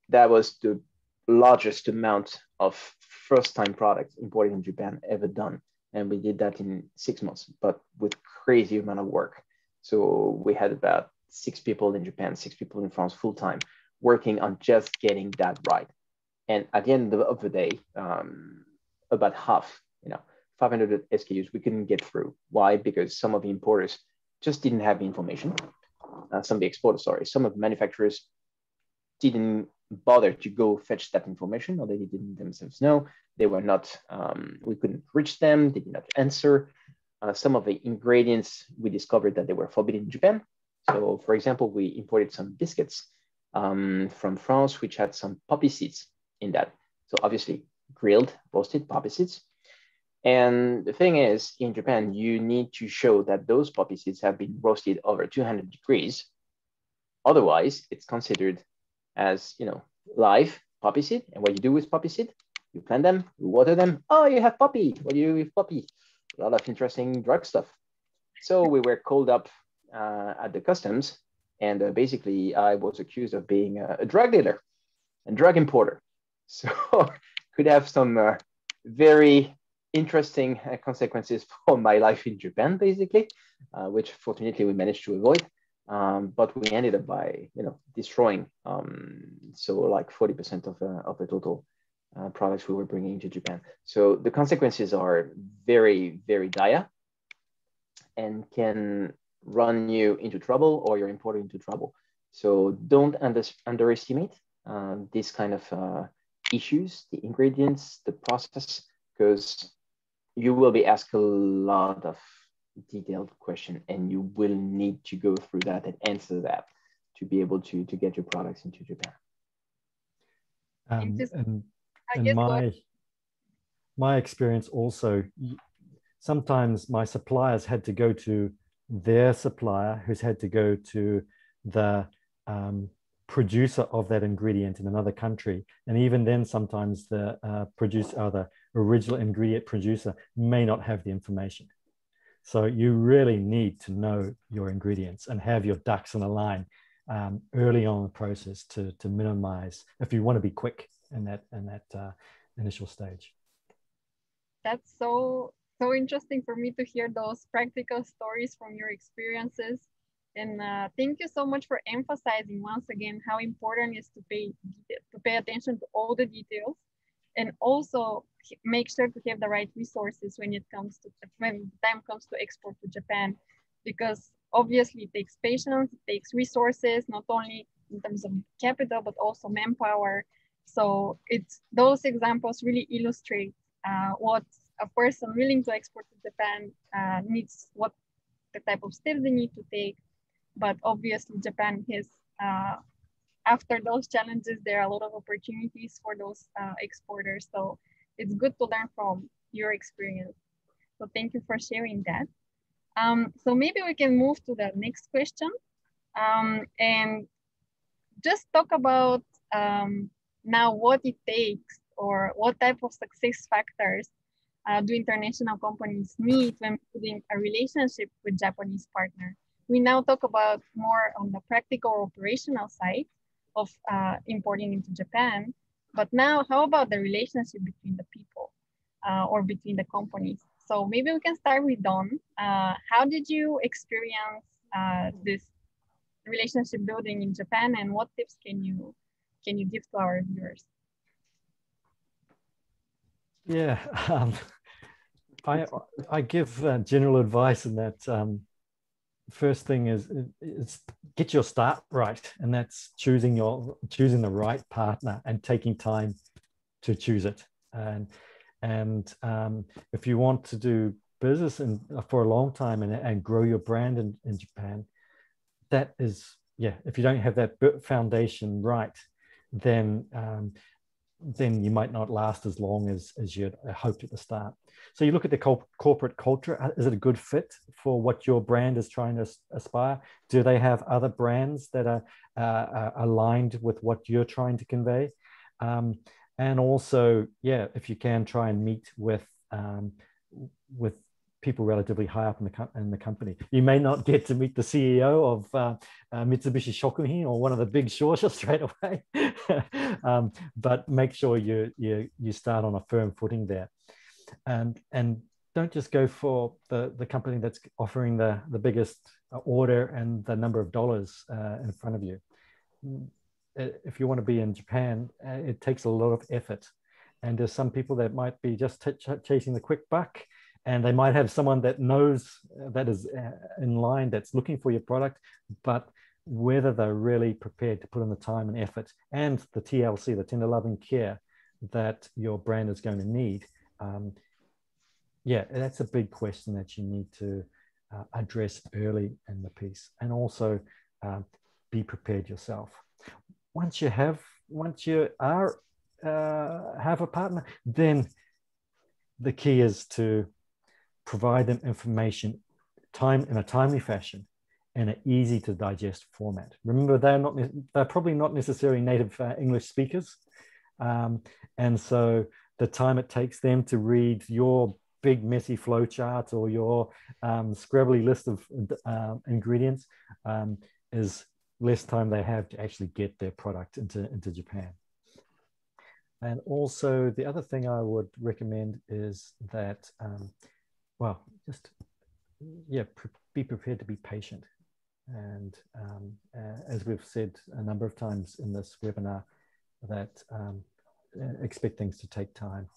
that was the largest amount of first time products imported in Japan ever done. And we did that in six months, but with crazy amount of work. So we had about six people in Japan, six people in France full time working on just getting that right. And at the end of the day, um, about half, you know, 500 SKUs we couldn't get through. Why? Because some of the importers just didn't have the information. Uh, some of the exporters, sorry, some of the manufacturers didn't bother to go fetch that information or they didn't themselves know. They were not, um, we couldn't reach them, they did not answer. Uh, some of the ingredients, we discovered that they were forbidden in Japan. So for example, we imported some biscuits um, from France, which had some poppy seeds in that. So obviously grilled, roasted poppy seeds. And the thing is, in Japan, you need to show that those poppy seeds have been roasted over 200 degrees. Otherwise, it's considered as, you know, live poppy seed. And what you do with poppy seed, you plant them, you water them. Oh, you have poppy. What do you do with poppy? A lot of interesting drug stuff. So we were called up uh, at the customs and uh, basically I was accused of being a, a drug dealer and drug importer. [laughs] So could have some uh, very interesting uh, consequences for my life in Japan, basically, uh, which fortunately we managed to avoid. Um, but we ended up by you know destroying um, so like 40% of, uh, of the total uh, products we were bringing to Japan. So the consequences are very very dire and can run you into trouble or your importer into trouble. So don't under, underestimate uh, this kind of uh, issues, the ingredients, the process, because you will be asked a lot of detailed question and you will need to go through that and answer that to be able to, to get your products into Japan. Um, and and my, my experience also, sometimes my suppliers had to go to their supplier who's had to go to the um, producer of that ingredient in another country. And even then, sometimes the uh, producer or the original ingredient producer may not have the information. So you really need to know your ingredients and have your ducks in a line um, early on in the process to, to minimize if you want to be quick in that in that uh, initial stage. That's so so interesting for me to hear those practical stories from your experiences. And uh, thank you so much for emphasizing once again how important it is to pay to pay attention to all the details, and also make sure to have the right resources when it comes to when time comes to export to Japan, because obviously it takes patience, it takes resources, not only in terms of capital but also manpower. So it's those examples really illustrate uh, what a person willing to export to Japan uh, needs, what the type of steps they need to take. But obviously, Japan has, uh, after those challenges, there are a lot of opportunities for those uh, exporters. So it's good to learn from your experience. So thank you for sharing that. Um, so maybe we can move to the next question um, and just talk about um, now what it takes or what type of success factors uh, do international companies need when building a relationship with Japanese partner? We now talk about more on the practical operational side of uh, importing into Japan. But now, how about the relationship between the people uh, or between the companies? So maybe we can start with Don. Uh, how did you experience uh, this relationship building in Japan, and what tips can you can you give to our viewers? Yeah, [laughs] um, I I give uh, general advice in that um, first thing is is get your start right, and that's choosing your choosing the right partner and taking time to choose it. And and um, if you want to do business in, for a long time and, and grow your brand in, in Japan, that is yeah. If you don't have that foundation right, then um, then you might not last as long as, as you'd hoped at the start. So you look at the co- corporate culture. Uh, is it a good fit for what your brand is trying to aspire? Do they have other brands that are uh, aligned with what you're trying to convey? Um, and also, yeah, if you can try and meet with um, with people relatively high up in the, in the company. You may not get to meet the CEO of uh, uh, Mitsubishi Shokuhin or one of the big shores [laughs] straight away, [laughs] um, but make sure you, you, you start on a firm footing there. And, and don't just go for the, the company that's offering the, the biggest order and the number of dollars uh, in front of you. Mm, if you want to be in Japan, uh, it takes a lot of effort. And there's some people that might be just chasing the quick buck and they might have someone that knows that is uh, in line that's looking for your product but whether they're really prepared to put in the time and effort and the tlc the tender loving care that your brand is going to need um, yeah that's a big question that you need to uh, address early in the piece and also uh, be prepared yourself. Once you have once you are uh, have a partner then the key is to provide them information time in a timely fashion in an easy to digest format. Remember, they're not they're probably not necessarily native uh, English speakers, um, and so the time it takes them to read your big messy flowchart or your um, list of uh, ingredients um, is less time they have to actually get their product into, into Japan. And also the other thing I would recommend is that um, well, just yeah, pre- be prepared to be patient. And um, uh, as we've said a number of times in this webinar, that um, expect things to take time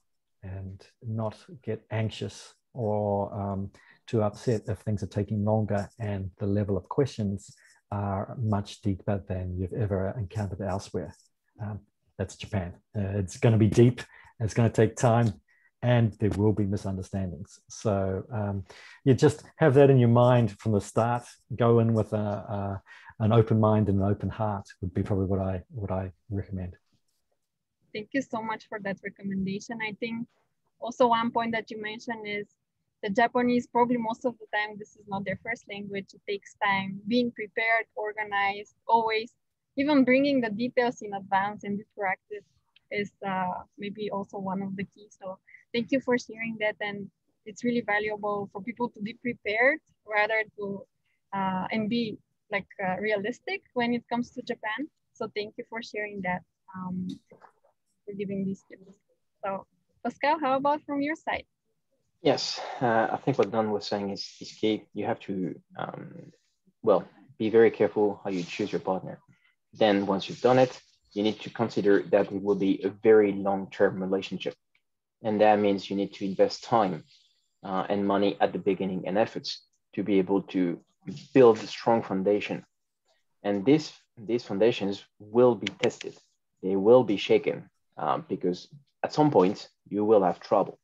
and not get anxious or um, too upset if things are taking longer and the level of questions are much deeper than you've ever encountered elsewhere. Um, that's Japan. Uh, it's going to be deep. It's going to take time and there will be misunderstandings. So um, you just have that in your mind from the start. Go in with a, a, an open mind and an open heart would be probably what I what I recommend. Thank you so much for that recommendation. I think also one point that you mentioned is the Japanese probably most of the time this is not their first language. It takes time being prepared, organized, always even bringing the details in advance and be proactive is uh, maybe also one of the keys. So thank you for sharing that. And it's really valuable for people to be prepared rather to uh, and be like uh, realistic when it comes to Japan. So thank you for sharing that, um, for giving these tips. So Pascal, how about from your side? Yes, uh, I think what Don was saying is, is key. You have to, um, well, be very careful how you choose your partner. Then once you've done it, you need to consider that it will be a very long-term relationship. And that means you need to invest time uh, and money at the beginning and efforts to be able to build a strong foundation. And this, these foundations will be tested. They will be shaken uh, because at some point you will have trouble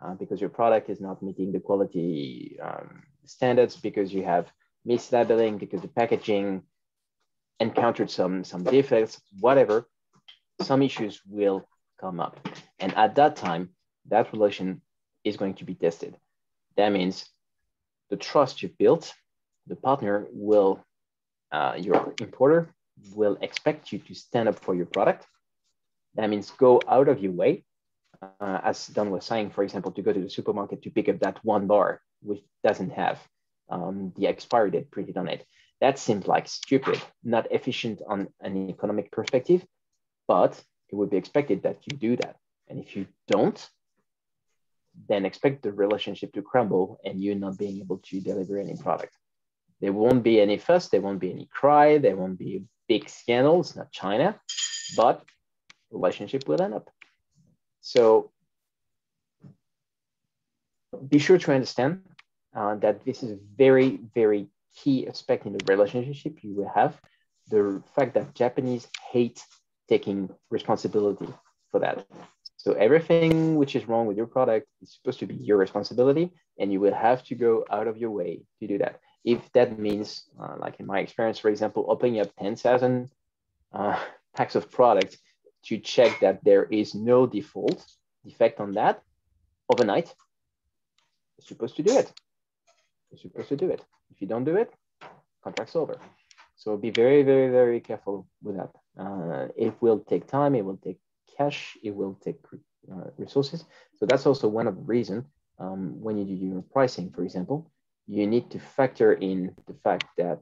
uh, because your product is not meeting the quality um, standards because you have mislabeling, because the packaging encountered some, some defects, whatever, some issues will come up. And at that time, that relation is going to be tested. That means the trust you built, the partner will, uh, your importer will expect you to stand up for your product. That means go out of your way, uh, as Don was saying, for example, to go to the supermarket to pick up that one bar which doesn't have um, the expiry date printed on it. That seems like stupid, not efficient on an economic perspective, but it would be expected that you do that. And if you don't, then expect the relationship to crumble and you not being able to deliver any product. There won't be any fuss, there won't be any cry, there won't be big scandals, not China, but relationship will end up. So be sure to understand uh, that this is very, very key aspect in the relationship you will have. The fact that Japanese hate taking responsibility for that. So everything which is wrong with your product is supposed to be your responsibility, and you will have to go out of your way to do that. If that means, uh, like in my experience, for example, opening up 10,000 uh, [laughs] packs of products to check that there is no default defect on that overnight, you're supposed to do it. You're supposed to do it. If you don't do it, contract's over. So be very, very, very careful with that. Uh, it will take time. It will take cash, it will take uh, resources. So that's also one of the reasons um, when you do your pricing, for example, you need to factor in the fact that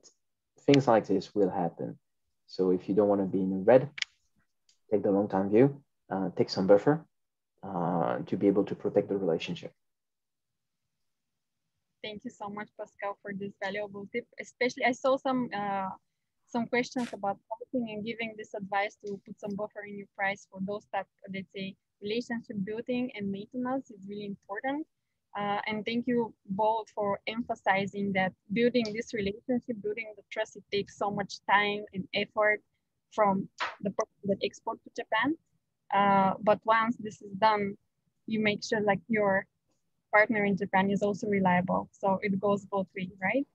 things like this will happen. So if you don't want to be in the red, take the long time view, uh, take some buffer uh, to be able to protect the relationship. Thank you so much, Pascal, for this valuable tip. Especially, I saw some uh, some questions about pricing and giving this advice to put some buffer in your price for those that, let's say, relationship building and maintenance is really important. Uh, and thank you both for emphasizing that building this relationship, building the trust, it takes so much time and effort from the person that export to Japan. Uh, but once this is done, you make sure like your partner in Japan is also reliable. So it goes both ways, right?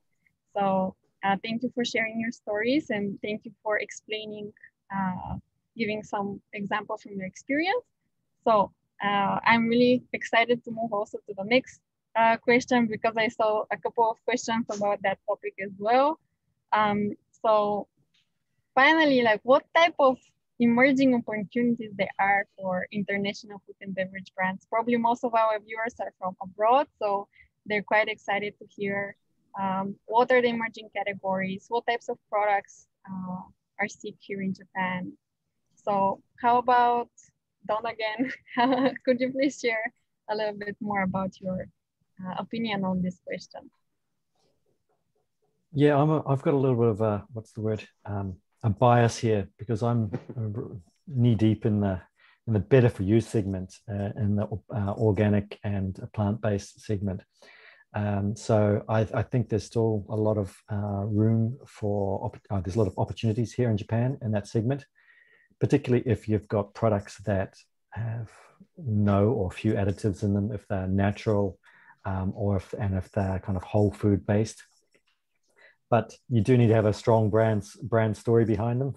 So uh, thank you for sharing your stories and thank you for explaining, uh, giving some examples from your experience. So uh, I'm really excited to move also to the next uh, question because I saw a couple of questions about that topic as well. Um, so finally, like what type of emerging opportunities there are for international food and beverage brands? Probably most of our viewers are from abroad, so they're quite excited to hear um, what are the emerging categories, what types of products uh, are seek here in Japan. So how about Don again, [laughs] could you please share a little bit more about your uh, opinion on this question? Yeah, I'm a, I've got a little bit of a, what's the word, um, a bias here because I'm knee deep in the in the better for you segment, uh, in the uh, organic and plant based segment. Um, so I, I, think there's still a lot of uh, room for uh, there's a lot of opportunities here in Japan in that segment particularly if you've got products that have no or few additives in them, if they're natural, um, or if and if they're kind of whole food based. But you do need to have a strong brand brand story behind them,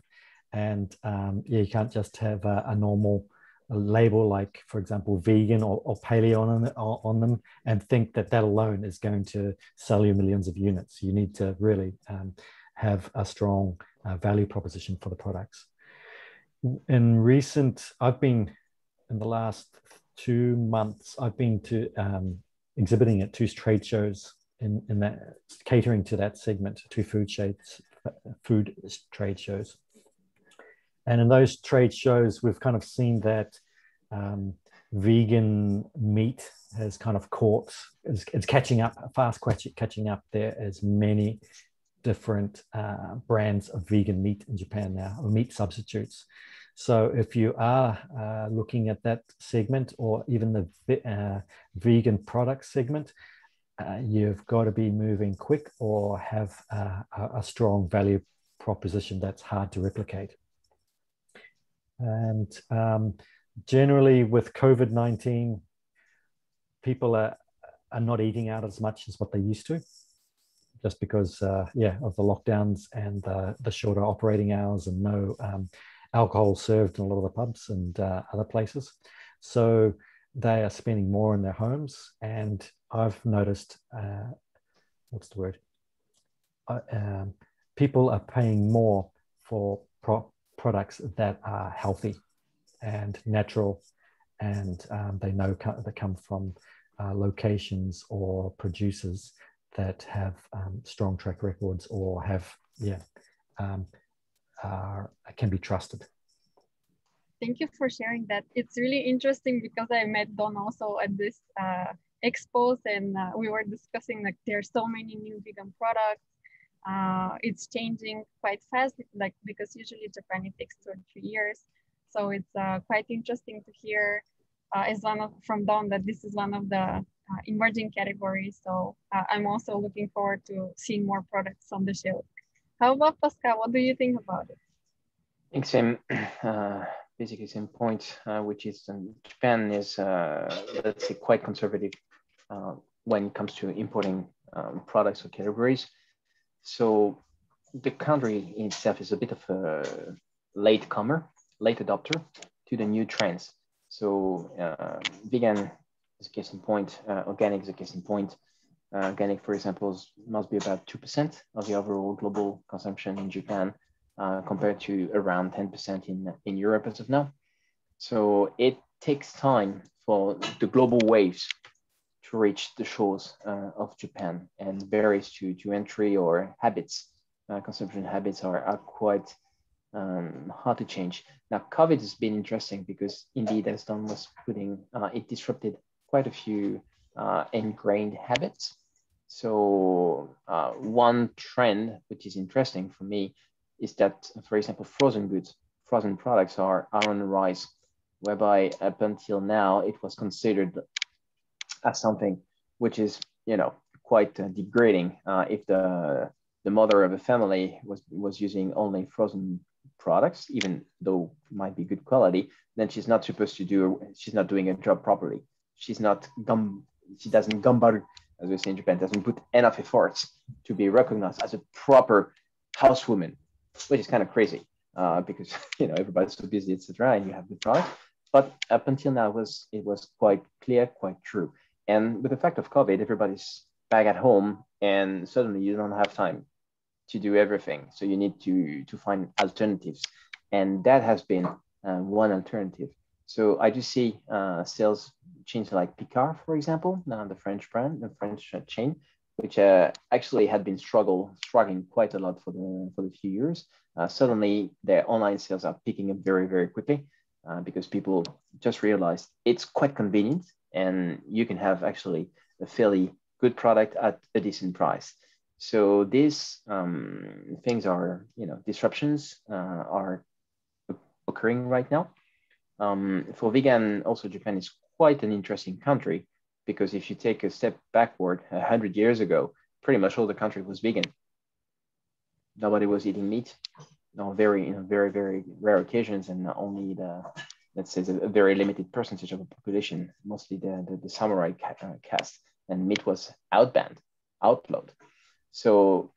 and um, yeah, you can't just have a, a normal a label like, for example, vegan or, or paleo on, on them, and think that that alone is going to sell you millions of units. You need to really um, have a strong uh, value proposition for the products in recent, I've been in the last two months, I've been to um, exhibiting at two trade shows in, in that catering to that segment, two food shades, food trade shows. And in those trade shows, we've kind of seen that um, vegan meat has kind of caught, it's, it's catching up, fast catching up. There as many different uh, brands of vegan meat in Japan now, or meat substitutes. So if you are uh, looking at that segment or even the uh, vegan product segment, uh, you've got to be moving quick or have a, a strong value proposition that's hard to replicate. And um, generally, with COVID 19, people are, are not eating out as much as what they used to just because, uh, yeah, of the lockdowns and the shorter operating hours and no um, alcohol served in a lot of the pubs and uh, other places. So they are spending more in their homes. And I've noticed, uh, what's the word? Uh, um, people are paying more for pro- products that are healthy and natural, and um, they know co- they come from uh, locations or producers that have um, strong track records or have, yeah, um, are, can be trusted. Thank you for sharing that. It's really interesting because I met Don also at this uh, expos and uh, we were discussing like there's so many new vegan products. Uh, it's changing quite fast, like because usually Japan it takes two or three years. So it's uh, quite interesting to hear uh, as one of, from Don that this is one of the uh, emerging categories. So uh, I'm also looking forward to seeing more products on the shelf. How about Pascal? What do you think about it? Thanks, Sam. [clears throat] Uh, basically, same point, which is um, Japan is, let's say, quite conservative when it comes to importing um, products or categories. So the country itself is a bit of a late comer, late adopter to the new trends. So uh, vegan is a case in point, uh, organic is a case in point. Uh, organic, for example, must be about 2% of the overall global consumption in Japan, uh, compared to around 10% in, in Europe as of now. So it takes time for the global waves to reach the shores uh, of Japan and barriers to, to entry or habits, uh, consumption habits are, are quite um, to change. Now, COVID has been interesting because indeed, as Don was putting, uh, it disrupted quite a few uh, ingrained habits. So uh, one trend, which is interesting for me, is that, for example, frozen goods, frozen products are, are on the rise, whereby up until now, it was considered as something which is, you know, quite uh, degrading uh, if the the mother of a family was was using only frozen products, even though might be good quality, then she's not supposed to do she's not doing her job properly. She's not gum she doesn't ganbaru, as we say in Japan, doesn't put enough efforts to be recognized as a proper housewoman, which is kind of crazy uh, because [laughs] you know everybody's so busy, etc. And you have the product. But up until now, it was it was quite clear, quite true. And with the fact of COVID, everybody's back at home, and suddenly you don't have time to do everything. So you need to to find alternatives, and that has been uh, one alternative. So I do see uh, sales chains like Picard, for example, now the French brand, the French chain, which uh, actually had been struggle struggling quite a lot for the for the few years. Uh, suddenly, their online sales are picking up very very quickly uh, because people just realized it's quite convenient and you can have actually a fairly good product at a decent price. So these um, things are, you know, disruptions uh, are occurring right now. Um, for vegan, also Japan is quite an interesting country because if you take a step backward, a hundred years ago, pretty much all the country was vegan. Nobody was eating meat. No, very, you know, very, very rare occasions, and only the let's say a very limited percentage of the population, mostly the, the, the samurai uh, caste, and meat was outbanned, outlawed. So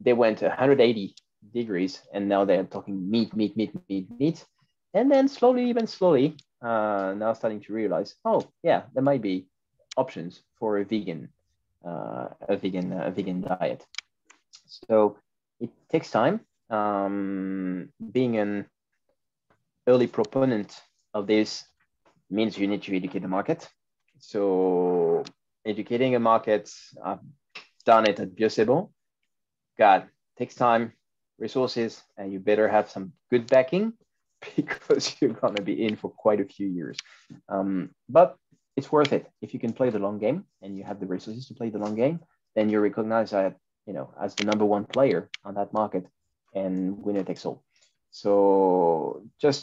they went 180 degrees, and now they're talking meat, meat, meat, meat, meat. And then slowly, even slowly, uh, now starting to realize, oh yeah, there might be options for a vegan, uh, a vegan, a vegan diet. So it takes time. Um, being an early proponent of this means you need to educate the market. So educating a market, I've done it at Bio c' Bon. God, takes time, resources, and you better have some good backing [laughs] because you're going to be in for quite a few years. Um, but it's worth it if you can play the long game and you have the resources to play the long game. Then you're recognized as you know as the number one player on that market, and winner takes all. So just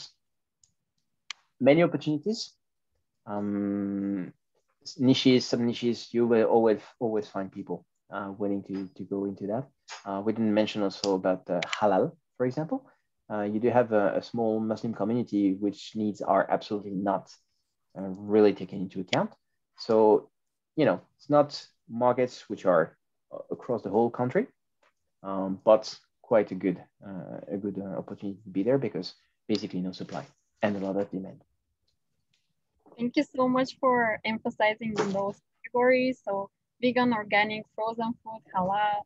many opportunities. Um, niches, some niches, you will always always find people uh, willing to, to go into that. Uh, we didn't mention also about uh, halal, for example. Uh, you do have a, a, small Muslim community which needs are absolutely not uh, really taken into account. So, you know, it's not markets which are across the whole country, um, but quite a good a good opportunity to be there because basically no supply and a lot of demand. Thank you so much for emphasizing those categories. So vegan, organic, frozen food, halal,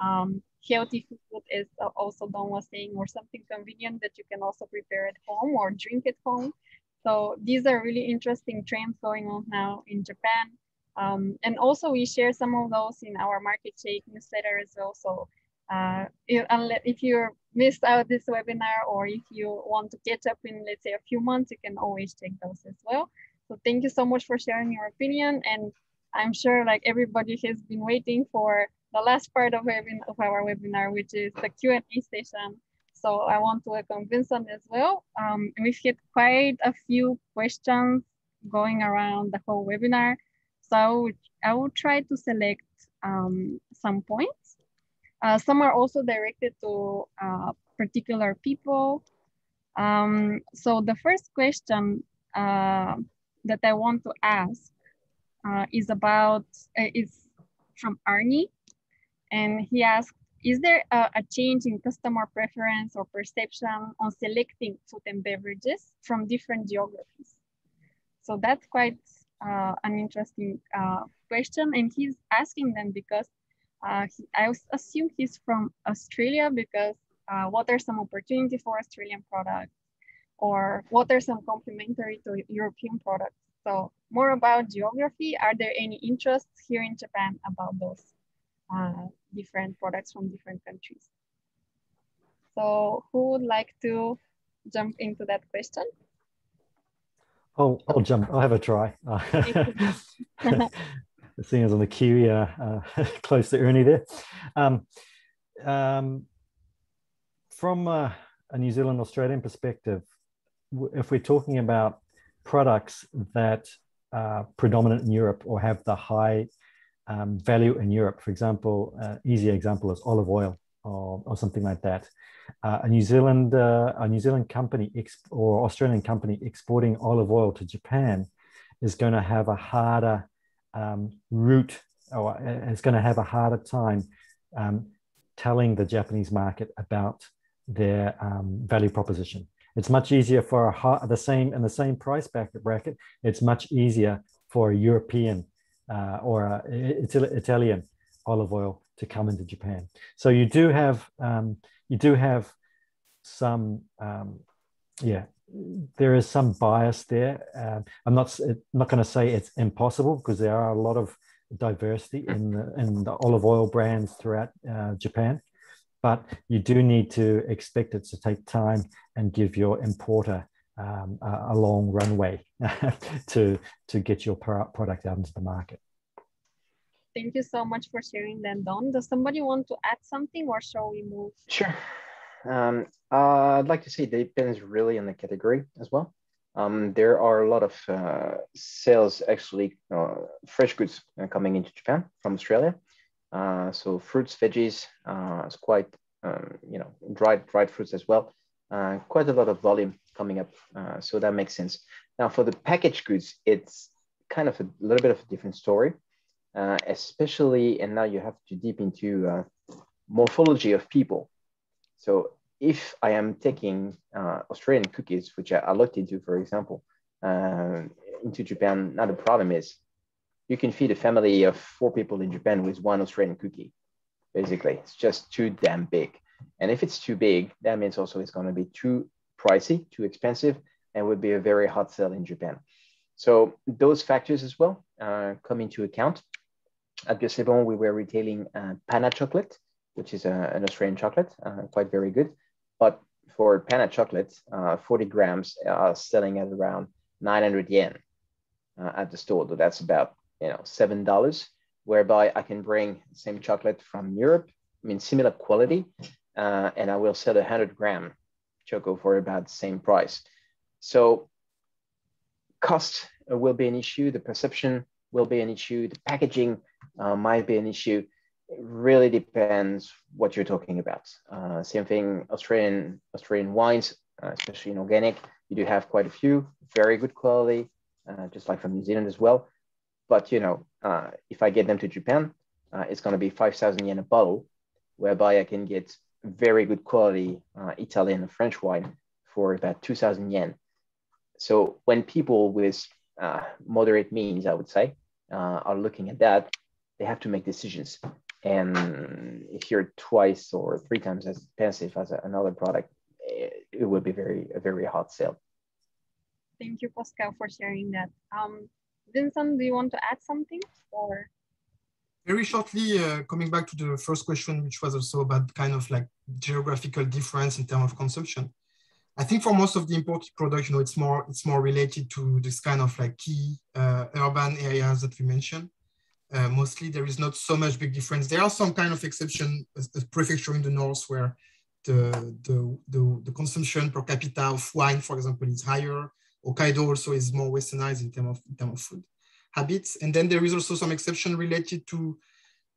um, healthy food is also Don was saying, or something convenient that you can also prepare at home or drink at home. So these are really interesting trends going on now in Japan. Um, and also we share some of those in our Market Shake newsletter as well. So uh, if you missed out this webinar or if you want to catch up in, let's say, a few months, you can always check those as well. So thank you so much for sharing your opinion. And I'm sure like everybody has been waiting for the last part of, of our webinar, which is the Q&A session. So I want to welcome Vincent as well. Um, we've had quite a few questions going around the whole webinar. So I will, I will try to select um, some points. Uh, some are also directed to uh, particular people. Um, so the first question uh, that I want to ask uh, is about, uh, is from Arnie. And he asked, is there a, a, change in customer preference or perception on selecting food and beverages from different geographies? So that's quite uh, an interesting question. And he's asking them because uh, he, I assume he's from Australia because uh, what are some opportunity for Australian products or what are some complementary to European products? So more about geography. Are there any interests here in Japan about those uh, different products from different countries? So who would like to jump into that question? Oh, I'll jump. I'll have a try. [laughs] Seeing as on the queue, uh, uh, [laughs] close to Ernie there. Um, um, from a, a New Zealand Australian perspective, if we're talking about products that are predominant in Europe or have the high um, value in Europe, for example, uh, easy example is olive oil or, or something like that uh, a New Zealand uh, a New Zealand company or Australian company exporting olive oil to Japan is going to have a harder um, route or uh, is going to have a harder time um, telling the Japanese market about their um, value proposition. It's much easier for a the same in the same price bracket. bracket it's much easier for a European uh, or a Italian olive oil to come into Japan. So you do have um, you do have some, um, yeah, there is some bias there. Uh, I'm not I'm not going to say it's impossible because there are a lot of diversity in the, in the olive oil brands throughout uh, Japan, but you do need to expect it to take time and give your importer um, a, a, long runway [laughs] to to get your product out into the market. Thank you so much for sharing that, Don. Does somebody want to add something or shall we move? Sure. Um, uh, I'd like to say it depends really on the category as well. Um, there are a lot of uh, sales actually, uh, fresh goods uh, coming into Japan from Australia. Uh, so fruits, veggies, uh, it's quite, um, you know, dried, dried fruits as well. quite a lot of volume coming up. so that makes sense. Now for the packaged goods, it's kind of a little bit of a different story uh, especially, and now you have to deep into uh, morphology of people. So if I am taking uh, Australian cookies, which I, I, looked into, for example, uh, into Japan, now the problem is you can feed a family of four people in Japan with one Australian cookie. Basically, it's just too damn big. And if it's too big, that means also it's going to be too pricey, too expensive, and would be a very hot sell in Japan. So those factors as well uh, come into account. At Bio Bon, we were retailing uh, Pana chocolate, which is a, uh, an Australian chocolate, uh, quite very good. But for Pana chocolate, uh, 40 grams are selling at around 900 yen uh, at the store. So that's about you know seven dollars. Whereby I can bring same chocolate from Europe, I mean similar quality, uh, and I will sell a 100 gram choco for about the same price. So cost will be an issue. The perception will be an issue. The packaging uh, might be an issue. It really depends what you're talking about. Uh, same thing, Australian Australian wines, uh, especially in organic, you do have quite a few, very good quality, uh, just like from New Zealand as well. But you know, uh, if I get them to Japan, uh, it's going to be five thousand yen a bottle, whereby I can get very good quality Italian and French wine for about two thousand yen. So when people with moderate means, I would say, are looking at that, they have to make decisions. And if you're twice or three times as expensive as another product, it, it would be very a very hot sale. Thank you, Pascal, for sharing that. Um, Vincent, do you want to add something or? Very shortly, uh, coming back to the first question, which was also about kind of like geographical difference in terms of consumption. I think for most of the imported products, you know, it's more it's more related to this kind of like key uh, urban areas that we mentioned. Uh, mostly there is not so much big difference. There are some kind of exception, a, prefecture in the north where the, the, the, the, consumption per capita of wine, for example, is higher. Hokkaido also is more westernized in terms of, term of food habits. And then there is also some exception related to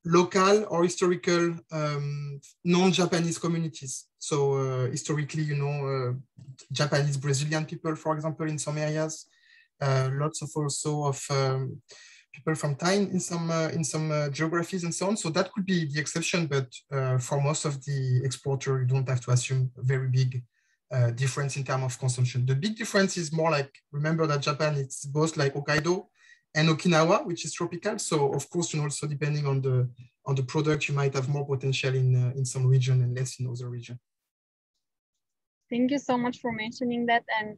local or historical um, non-Japanese communities. So uh, historically, you know, uh, Japanese Brazilian people, for example, in some areas, uh, lots of also of um, people from time in some uh, in some uh, geographies and so on. So that could be the exception, but uh, for most of the exporter, you don't have to assume very big uh, difference in terms of consumption. The big difference is more like remember that Japan it's both like Hokkaido and Okinawa, which is tropical. So of course, you know, also depending on the on the product, you might have more potential in uh, in some region and less in other region. Thank you so much for mentioning that. And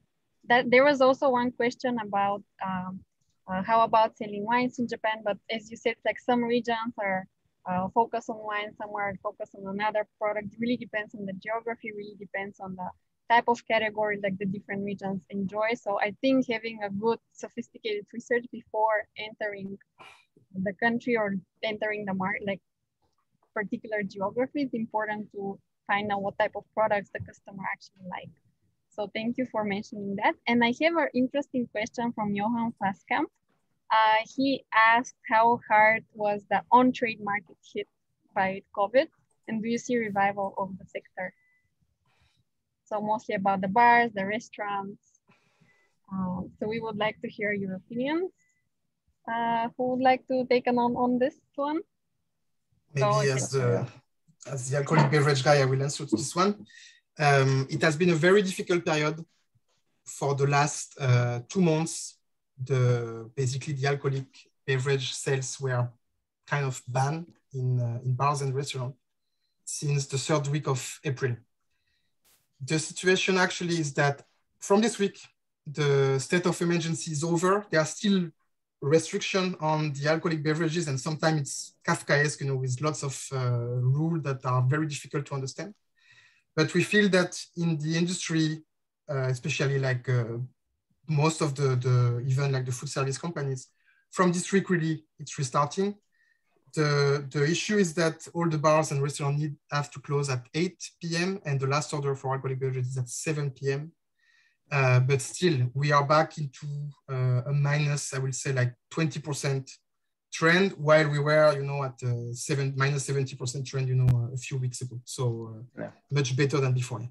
that there was also one question about um, uh, how about selling wines in Japan? But as you said, like some regions are uh, focused on wine, some are focused on another product. It really depends on the geography, really depends on the type of category like the different regions enjoy. So I think having a good sophisticated research before entering the country or entering the market, like particular geography, is important to find out what type of products the customer actually like. So thank you for mentioning that. And I have an interesting question from Johan Faskamp. Uh, he asked how hard was the on-trade market hit by COVID and do you see revival of the sector? So mostly about the bars, the restaurants. Um, so we would like to hear your opinions. Uh, who would like to take an on on this one? Maybe so, as the as the alcoholic beverage guy, I will answer to this one. Um, it has been a very difficult period for the last uh, two months. The basically the alcoholic beverage sales were kind of banned in uh, in bars and restaurants since the third week of April. The situation actually is that from this week, the state of emergency is over. There are still restriction on the alcoholic beverages, and sometimes it's Kafkaesque, you know, with lots of uh, rules that are very difficult to understand. But we feel that in the industry, uh, especially like uh, most of the, the, even like the food service companies, from this week really, it's restarting. The, the issue is that all the bars and restaurants need have to close at 8 p.m. and the last order for alcoholic beverages is at 7 p.m. Uh, but still, we are back into uh, a minus, I will say like 20% trend, while we were, you know, at uh, seven, minus 70% trend, you know, a few weeks ago. So uh, yeah. much better than before.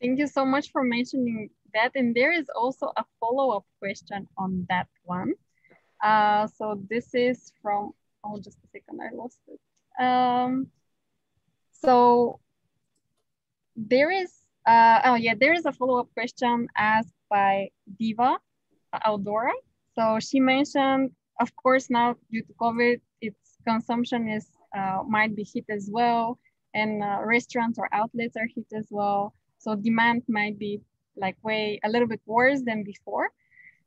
Thank you so much for mentioning that. And there is also a follow-up question on that one. Uh, so this is from, oh, just a second, I lost it. Um, so there is uh, oh yeah, there is a follow-up question asked by Diva Aldora. So she mentioned, of course, now due to COVID, its consumption is uh, might be hit as well, and uh, restaurants or outlets are hit as well. So demand might be like way a little bit worse than before.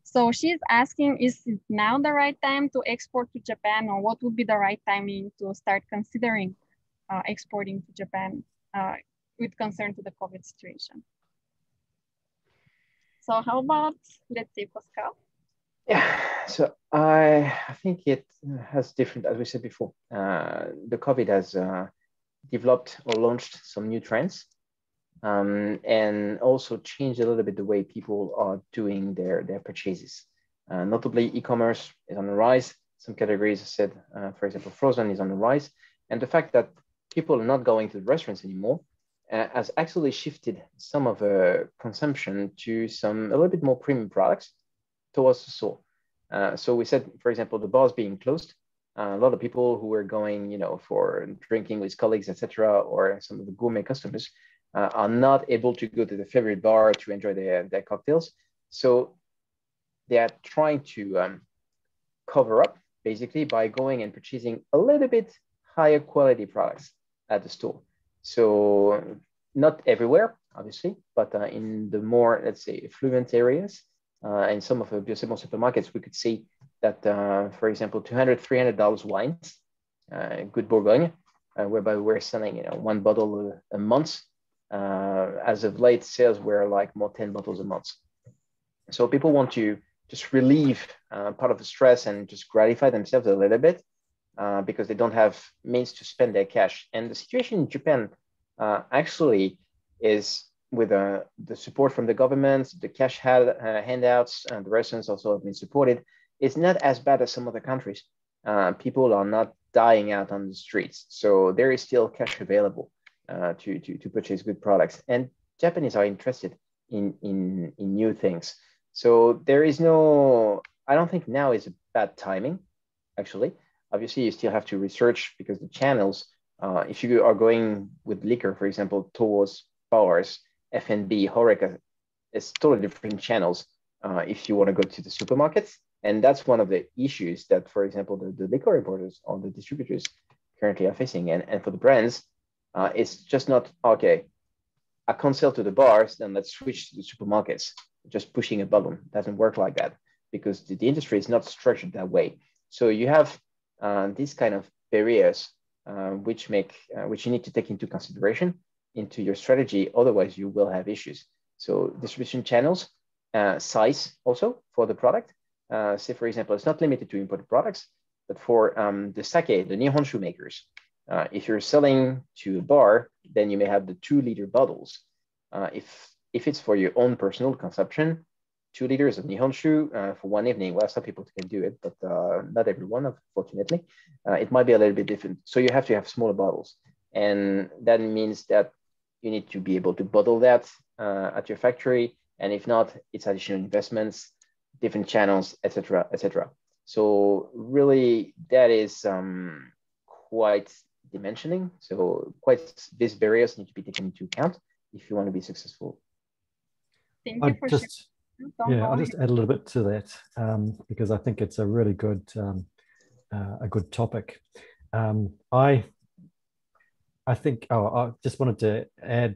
So she's asking, is now the right time to export to Japan, or what would be the right timing to start considering uh, exporting to Japan? Uh, with concern to the COVID situation. So how about, let's say, Pascal? Yeah, so I, I think it has different, as we said before, uh, the COVID has uh, developed or launched some new trends um, and also changed a little bit the way people are doing their, their purchases. Uh, notably, e-commerce is on the rise. Some categories, I said, uh, for example, frozen is on the rise. And the fact that people are not going to the restaurants anymore uh, has actually shifted some of the uh, consumption to some a little bit more premium products towards the store. Uh, so we said, for example, the bars being closed, uh, a lot of people who were going, you know, for drinking with colleagues, etc., or some of the gourmet customers uh, are not able to go to the favorite bar to enjoy their, their cocktails. So they are trying to um, cover up basically by going and purchasing a little bit higher quality products at the store. So not everywhere, obviously, but uh, in the more, let's say, affluent areas, uh, in some of the Bio c' Bon supermarkets, we could see that, uh, for example, 200 $300 wines, uh, good Bourgogne, uh, whereby we're selling, you know, one bottle a month. Uh, as of late, sales were like more 10 bottles a month. So people want to just relieve part of the stress and just gratify themselves a little bit uh, because they don't have means to spend their cash. And the situation in Japan uh, actually is with uh, the support from the government, the cash had, uh, handouts, and the residents also have been supported. It's not as bad as some other countries. Uh, people are not dying out on the streets. So there is still cash available to, to, to purchase good products. And Japanese are interested in, in, in new things. So there is no, I don't think now is a bad timing, actually. Obviously, you still have to research because the channels, uh, if you are going with liquor, for example, towards bars, F&B, HoReCa, it's totally different channels uh, if you want to go to the supermarkets. And that's one of the issues that, for example, the, the liquor importers or the distributors currently are facing. And, and for the brands, uh, it's just not, okay, I can't sell to the bars, then let's switch to the supermarkets. Just pushing a button doesn't work like that. because the, the industry is not structured that way. So you have uh, these kind of barriers uh, which make uh, which you need to take into consideration into your strategy. Otherwise, you will have issues. So distribution channels, uh, size also for the product. Uh, say for example, it's not limited to imported products, but for um, the sake, the Nihonshu makers, uh, if you're selling to a bar, then you may have the two liter bottles. if if it's for your own personal consumption, two liters of Nihonshu uh, for one evening. Well, some people can do it, but uh, not everyone, unfortunately. Uh, it might be a little bit different. So you have to have smaller bottles. And that means that you need to be able to bottle that uh, at your factory. And if not, it's additional investments, different channels, etc., etc. So really, that is um, quite dimensioning. So quite these barriers need to be taken into account if you want to be successful. Thank you for just, yeah, I'll just add a little bit to that um, because I think it's a really good um, uh, a good topic. Um, I I think oh I just wanted to add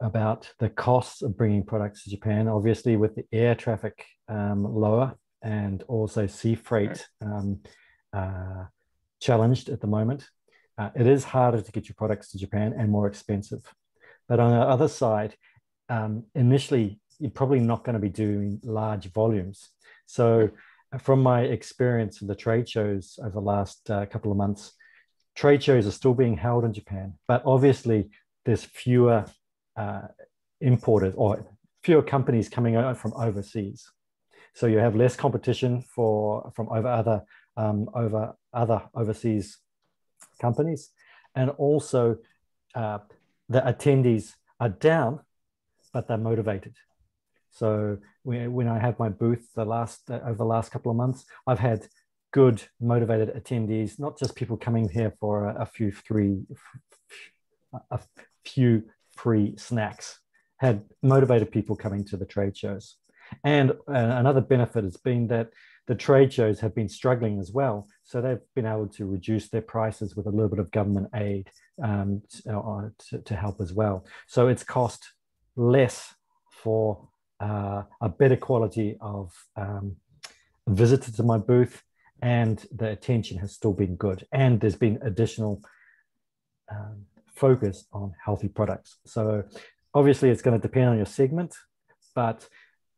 about the costs of bringing products to Japan. Obviously, with the air traffic um, lower and also sea freight um, uh, challenged at the moment, uh, it is harder to get your products to Japan and more expensive. But on the other side, um, initially you're probably not going to be doing large volumes. So, from my experience in the trade shows over the last uh, couple of months, trade shows are still being held in Japan, but obviously there's fewer uh, imported or fewer companies coming out from overseas. So you have less competition for from over other um, over other overseas companies, and also uh, the attendees are down, but they're motivated. So when I have my booth the last uh, over the last couple of months, I've had good motivated attendees, not just people coming here for a, a few three a few free snacks, had motivated people coming to the trade shows. And uh, another benefit has been that the trade shows have been struggling as well. So they've been able to reduce their prices with a little bit of government aid um, to, uh, to, to help as well. So it's cost less for uh, a better quality of um, visitors to my booth, and the attention has still been good. And there's been additional um, focus on healthy products. So obviously, it's going to depend on your segment, but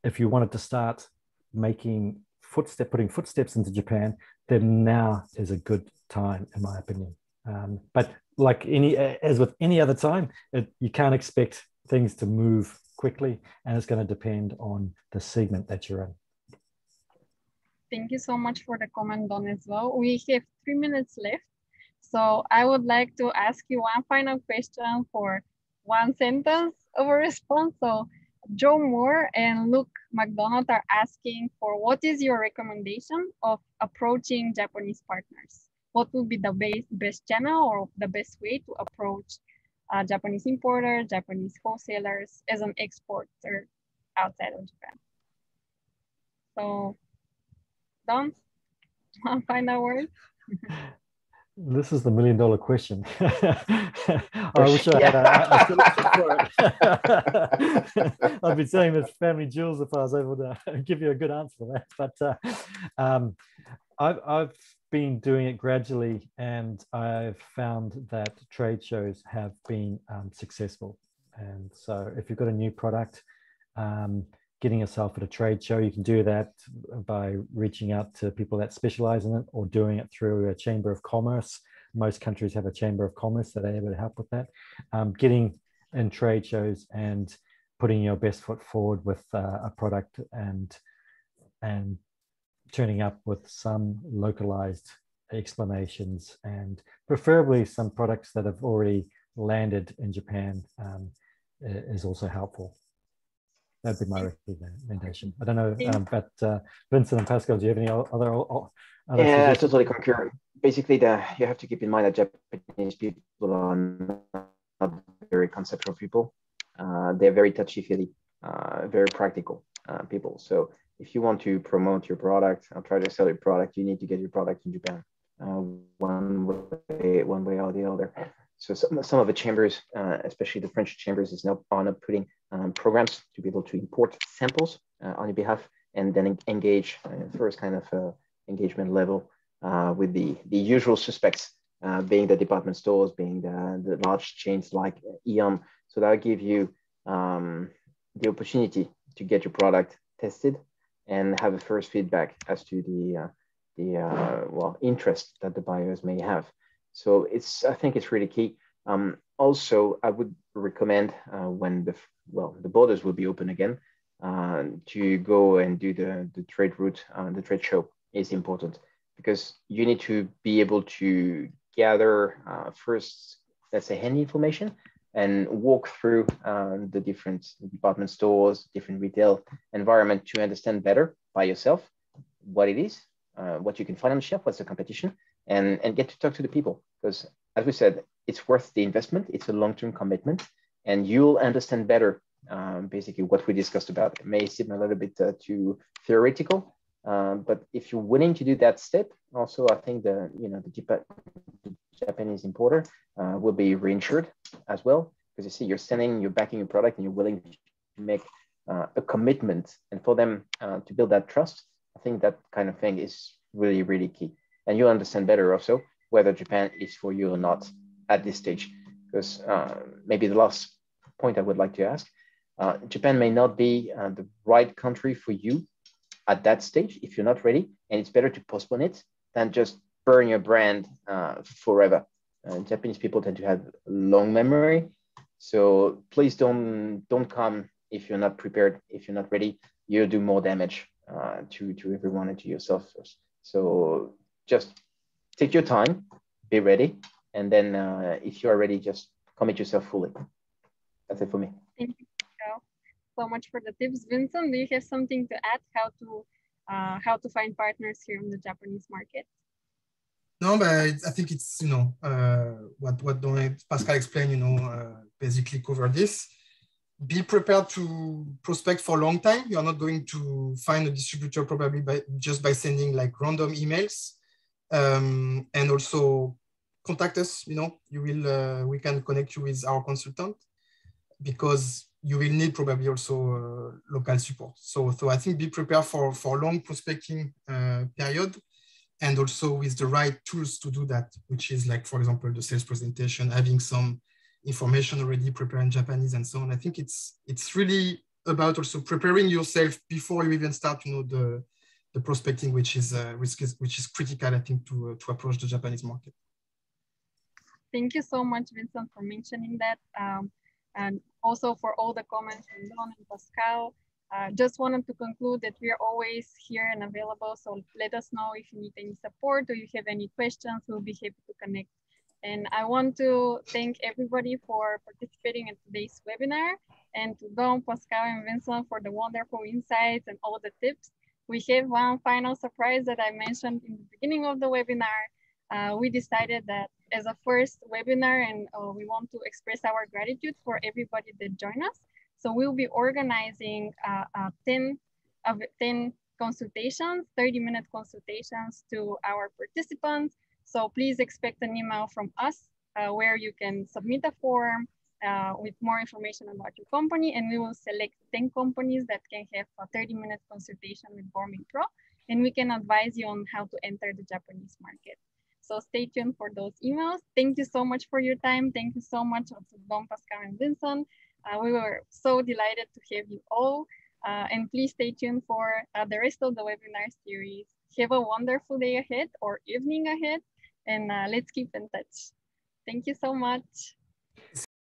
if you wanted to start making footstep, putting footsteps into Japan, then now is a good time, in my opinion. Um, but like any, as with any other time, it, you can't expect things to move quickly, and it's going to depend on the segment that you're in. Thank you so much for the comment, Don, as well. We have three minutes left. So I would like to ask you one final question for one sentence of a response. So Joe Moore and Luke McDonald are asking for what is your recommendation of approaching Japanese partners? What would be the best, best channel or the best way to approach uh, Japanese importers, Japanese wholesalers as an exporter outside of Japan. So, Don, one [laughs] final word? [laughs] This is the million dollar question. [laughs] I wish I had a, a it. [laughs] I'd be saying this family jewels if I was able to [laughs] give you a good answer for that. But uh, um, I've, I've been doing it gradually, and I've found that trade shows have been um, successful. And so, if you've got a new product, um, getting yourself at a trade show, you can do that by reaching out to people that specialize in it or doing it through a chamber of commerce. Most countries have a chamber of commerce that are able to help with that. Um, getting in trade shows and putting your best foot forward with uh, a product and and turning up with some localized explanations and preferably some products that have already landed in Japan um, is also helpful. That'd be my recommendation. I don't know, um, but uh, Vincent and Pascal, do you have any other? other yeah, I totally concur. Basically, the, you have to keep in mind that Japanese people are not very conceptual people. Uh, they're very touchy-feely, uh, very practical uh, people. So if you want to promote your product or try to sell your product, you need to get your product in Japan, uh, one way, one way or the other. So some, some of the chambers, uh, especially the French chambers, is now on putting um, programs to be able to import samples uh, on your behalf and then engage uh, first kind of uh, engagement level uh, with the, the usual suspects, being the department stores, being the, the large chains like Aeon. So that'll give you um, the opportunity to get your product tested and have a first feedback as to the, the well, interest that the buyers may have. So it's, I think it's really key. Um, also, I would recommend uh, when the, well, the borders will be open again, uh, to go and do the, the trade route, uh, the trade show is important because you need to be able to gather uh, first, let's say, hand information and walk through um, the different department stores, different retail environment to understand better by yourself what it is, uh, what you can find on the shelf, what's the competition, and, and get to talk to the people. Because as we said, it's worth the investment, it's a long-term commitment, and you'll understand better um, basically what we discussed about. It may seem a little bit uh, too theoretical, um, but if you're willing to do that step, also I think the you know the, Jap- the Japanese importer uh, will be reinsured as well because you see you're sending, you're backing your product, and you're willing to make uh, a commitment, and for them uh, to build that trust, I think that kind of thing is really really key, and you'll understand better also whether Japan is for you or not at this stage. Because uh, maybe the last point I would like to ask, uh, Japan may not be uh, the right country for you at that stage if you're not ready, and it's better to postpone it than just burn your brand uh, forever. Uh, Japanese people tend to have long memory, so please don't don't come if you're not prepared. If you're not ready, you'll do more damage uh, to to everyone and to yourself first. So just take your time, be ready, and then uh, if you are ready, just commit yourself fully. That's it for me. Thank you so much for the tips. Vincent, do you have something to add how to uh, how to find partners here in the Japanese market? No, but I think it's, you know, uh, what, what Don Pascal explained, you know, uh, basically cover this. Be prepared to prospect for a long time. You're not going to find a distributor probably by, just by sending like random emails. Um, and also contact us, you know, you will, uh, we can connect you with our consultant because you will need probably also uh, local support. So, so I think be prepared for, for long prospecting uh, period and also with the right tools to do that, which is like, for example, the sales presentation, having some information already prepared in Japanese and so on. I think it's, it's really about also preparing yourself before you even start, you know, the, the prospecting, which is, uh, which is, which is critical, I think, to, uh, to approach the Japanese market. Thank you so much, Vincent, for mentioning that. Um, and also for all the comments from Don and Pascal. Uh, just wanted to conclude that we are always here and available. So let us know if you need any support or you have any questions, we'll be happy to connect. And I want to thank everybody for participating in today's webinar and to Don, Pascal, and Vincent for the wonderful insights and all the tips. We have one final surprise that I mentioned in the beginning of the webinar. Uh, we decided that as a first webinar and uh, we want to express our gratitude for everybody that joined us. So we'll be organizing uh, uh, 10, uh, 10 consultations, 30 minute consultations to our participants. So please expect an email from us uh, where you can submit a form uh, with more information about your company and we will select 10 companies that can have a 30 minute consultation with GourmetPro and we can advise you on how to enter the Japanese market. So stay tuned for those emails. Thank you so much for your time. Thank you so much to Don Pascal and Vincent. Uh, we were so delighted to have you all. Uh, and please stay tuned for uh, the rest of the webinar series. Have a wonderful day ahead or evening ahead, and uh, let's keep in touch. Thank you so much.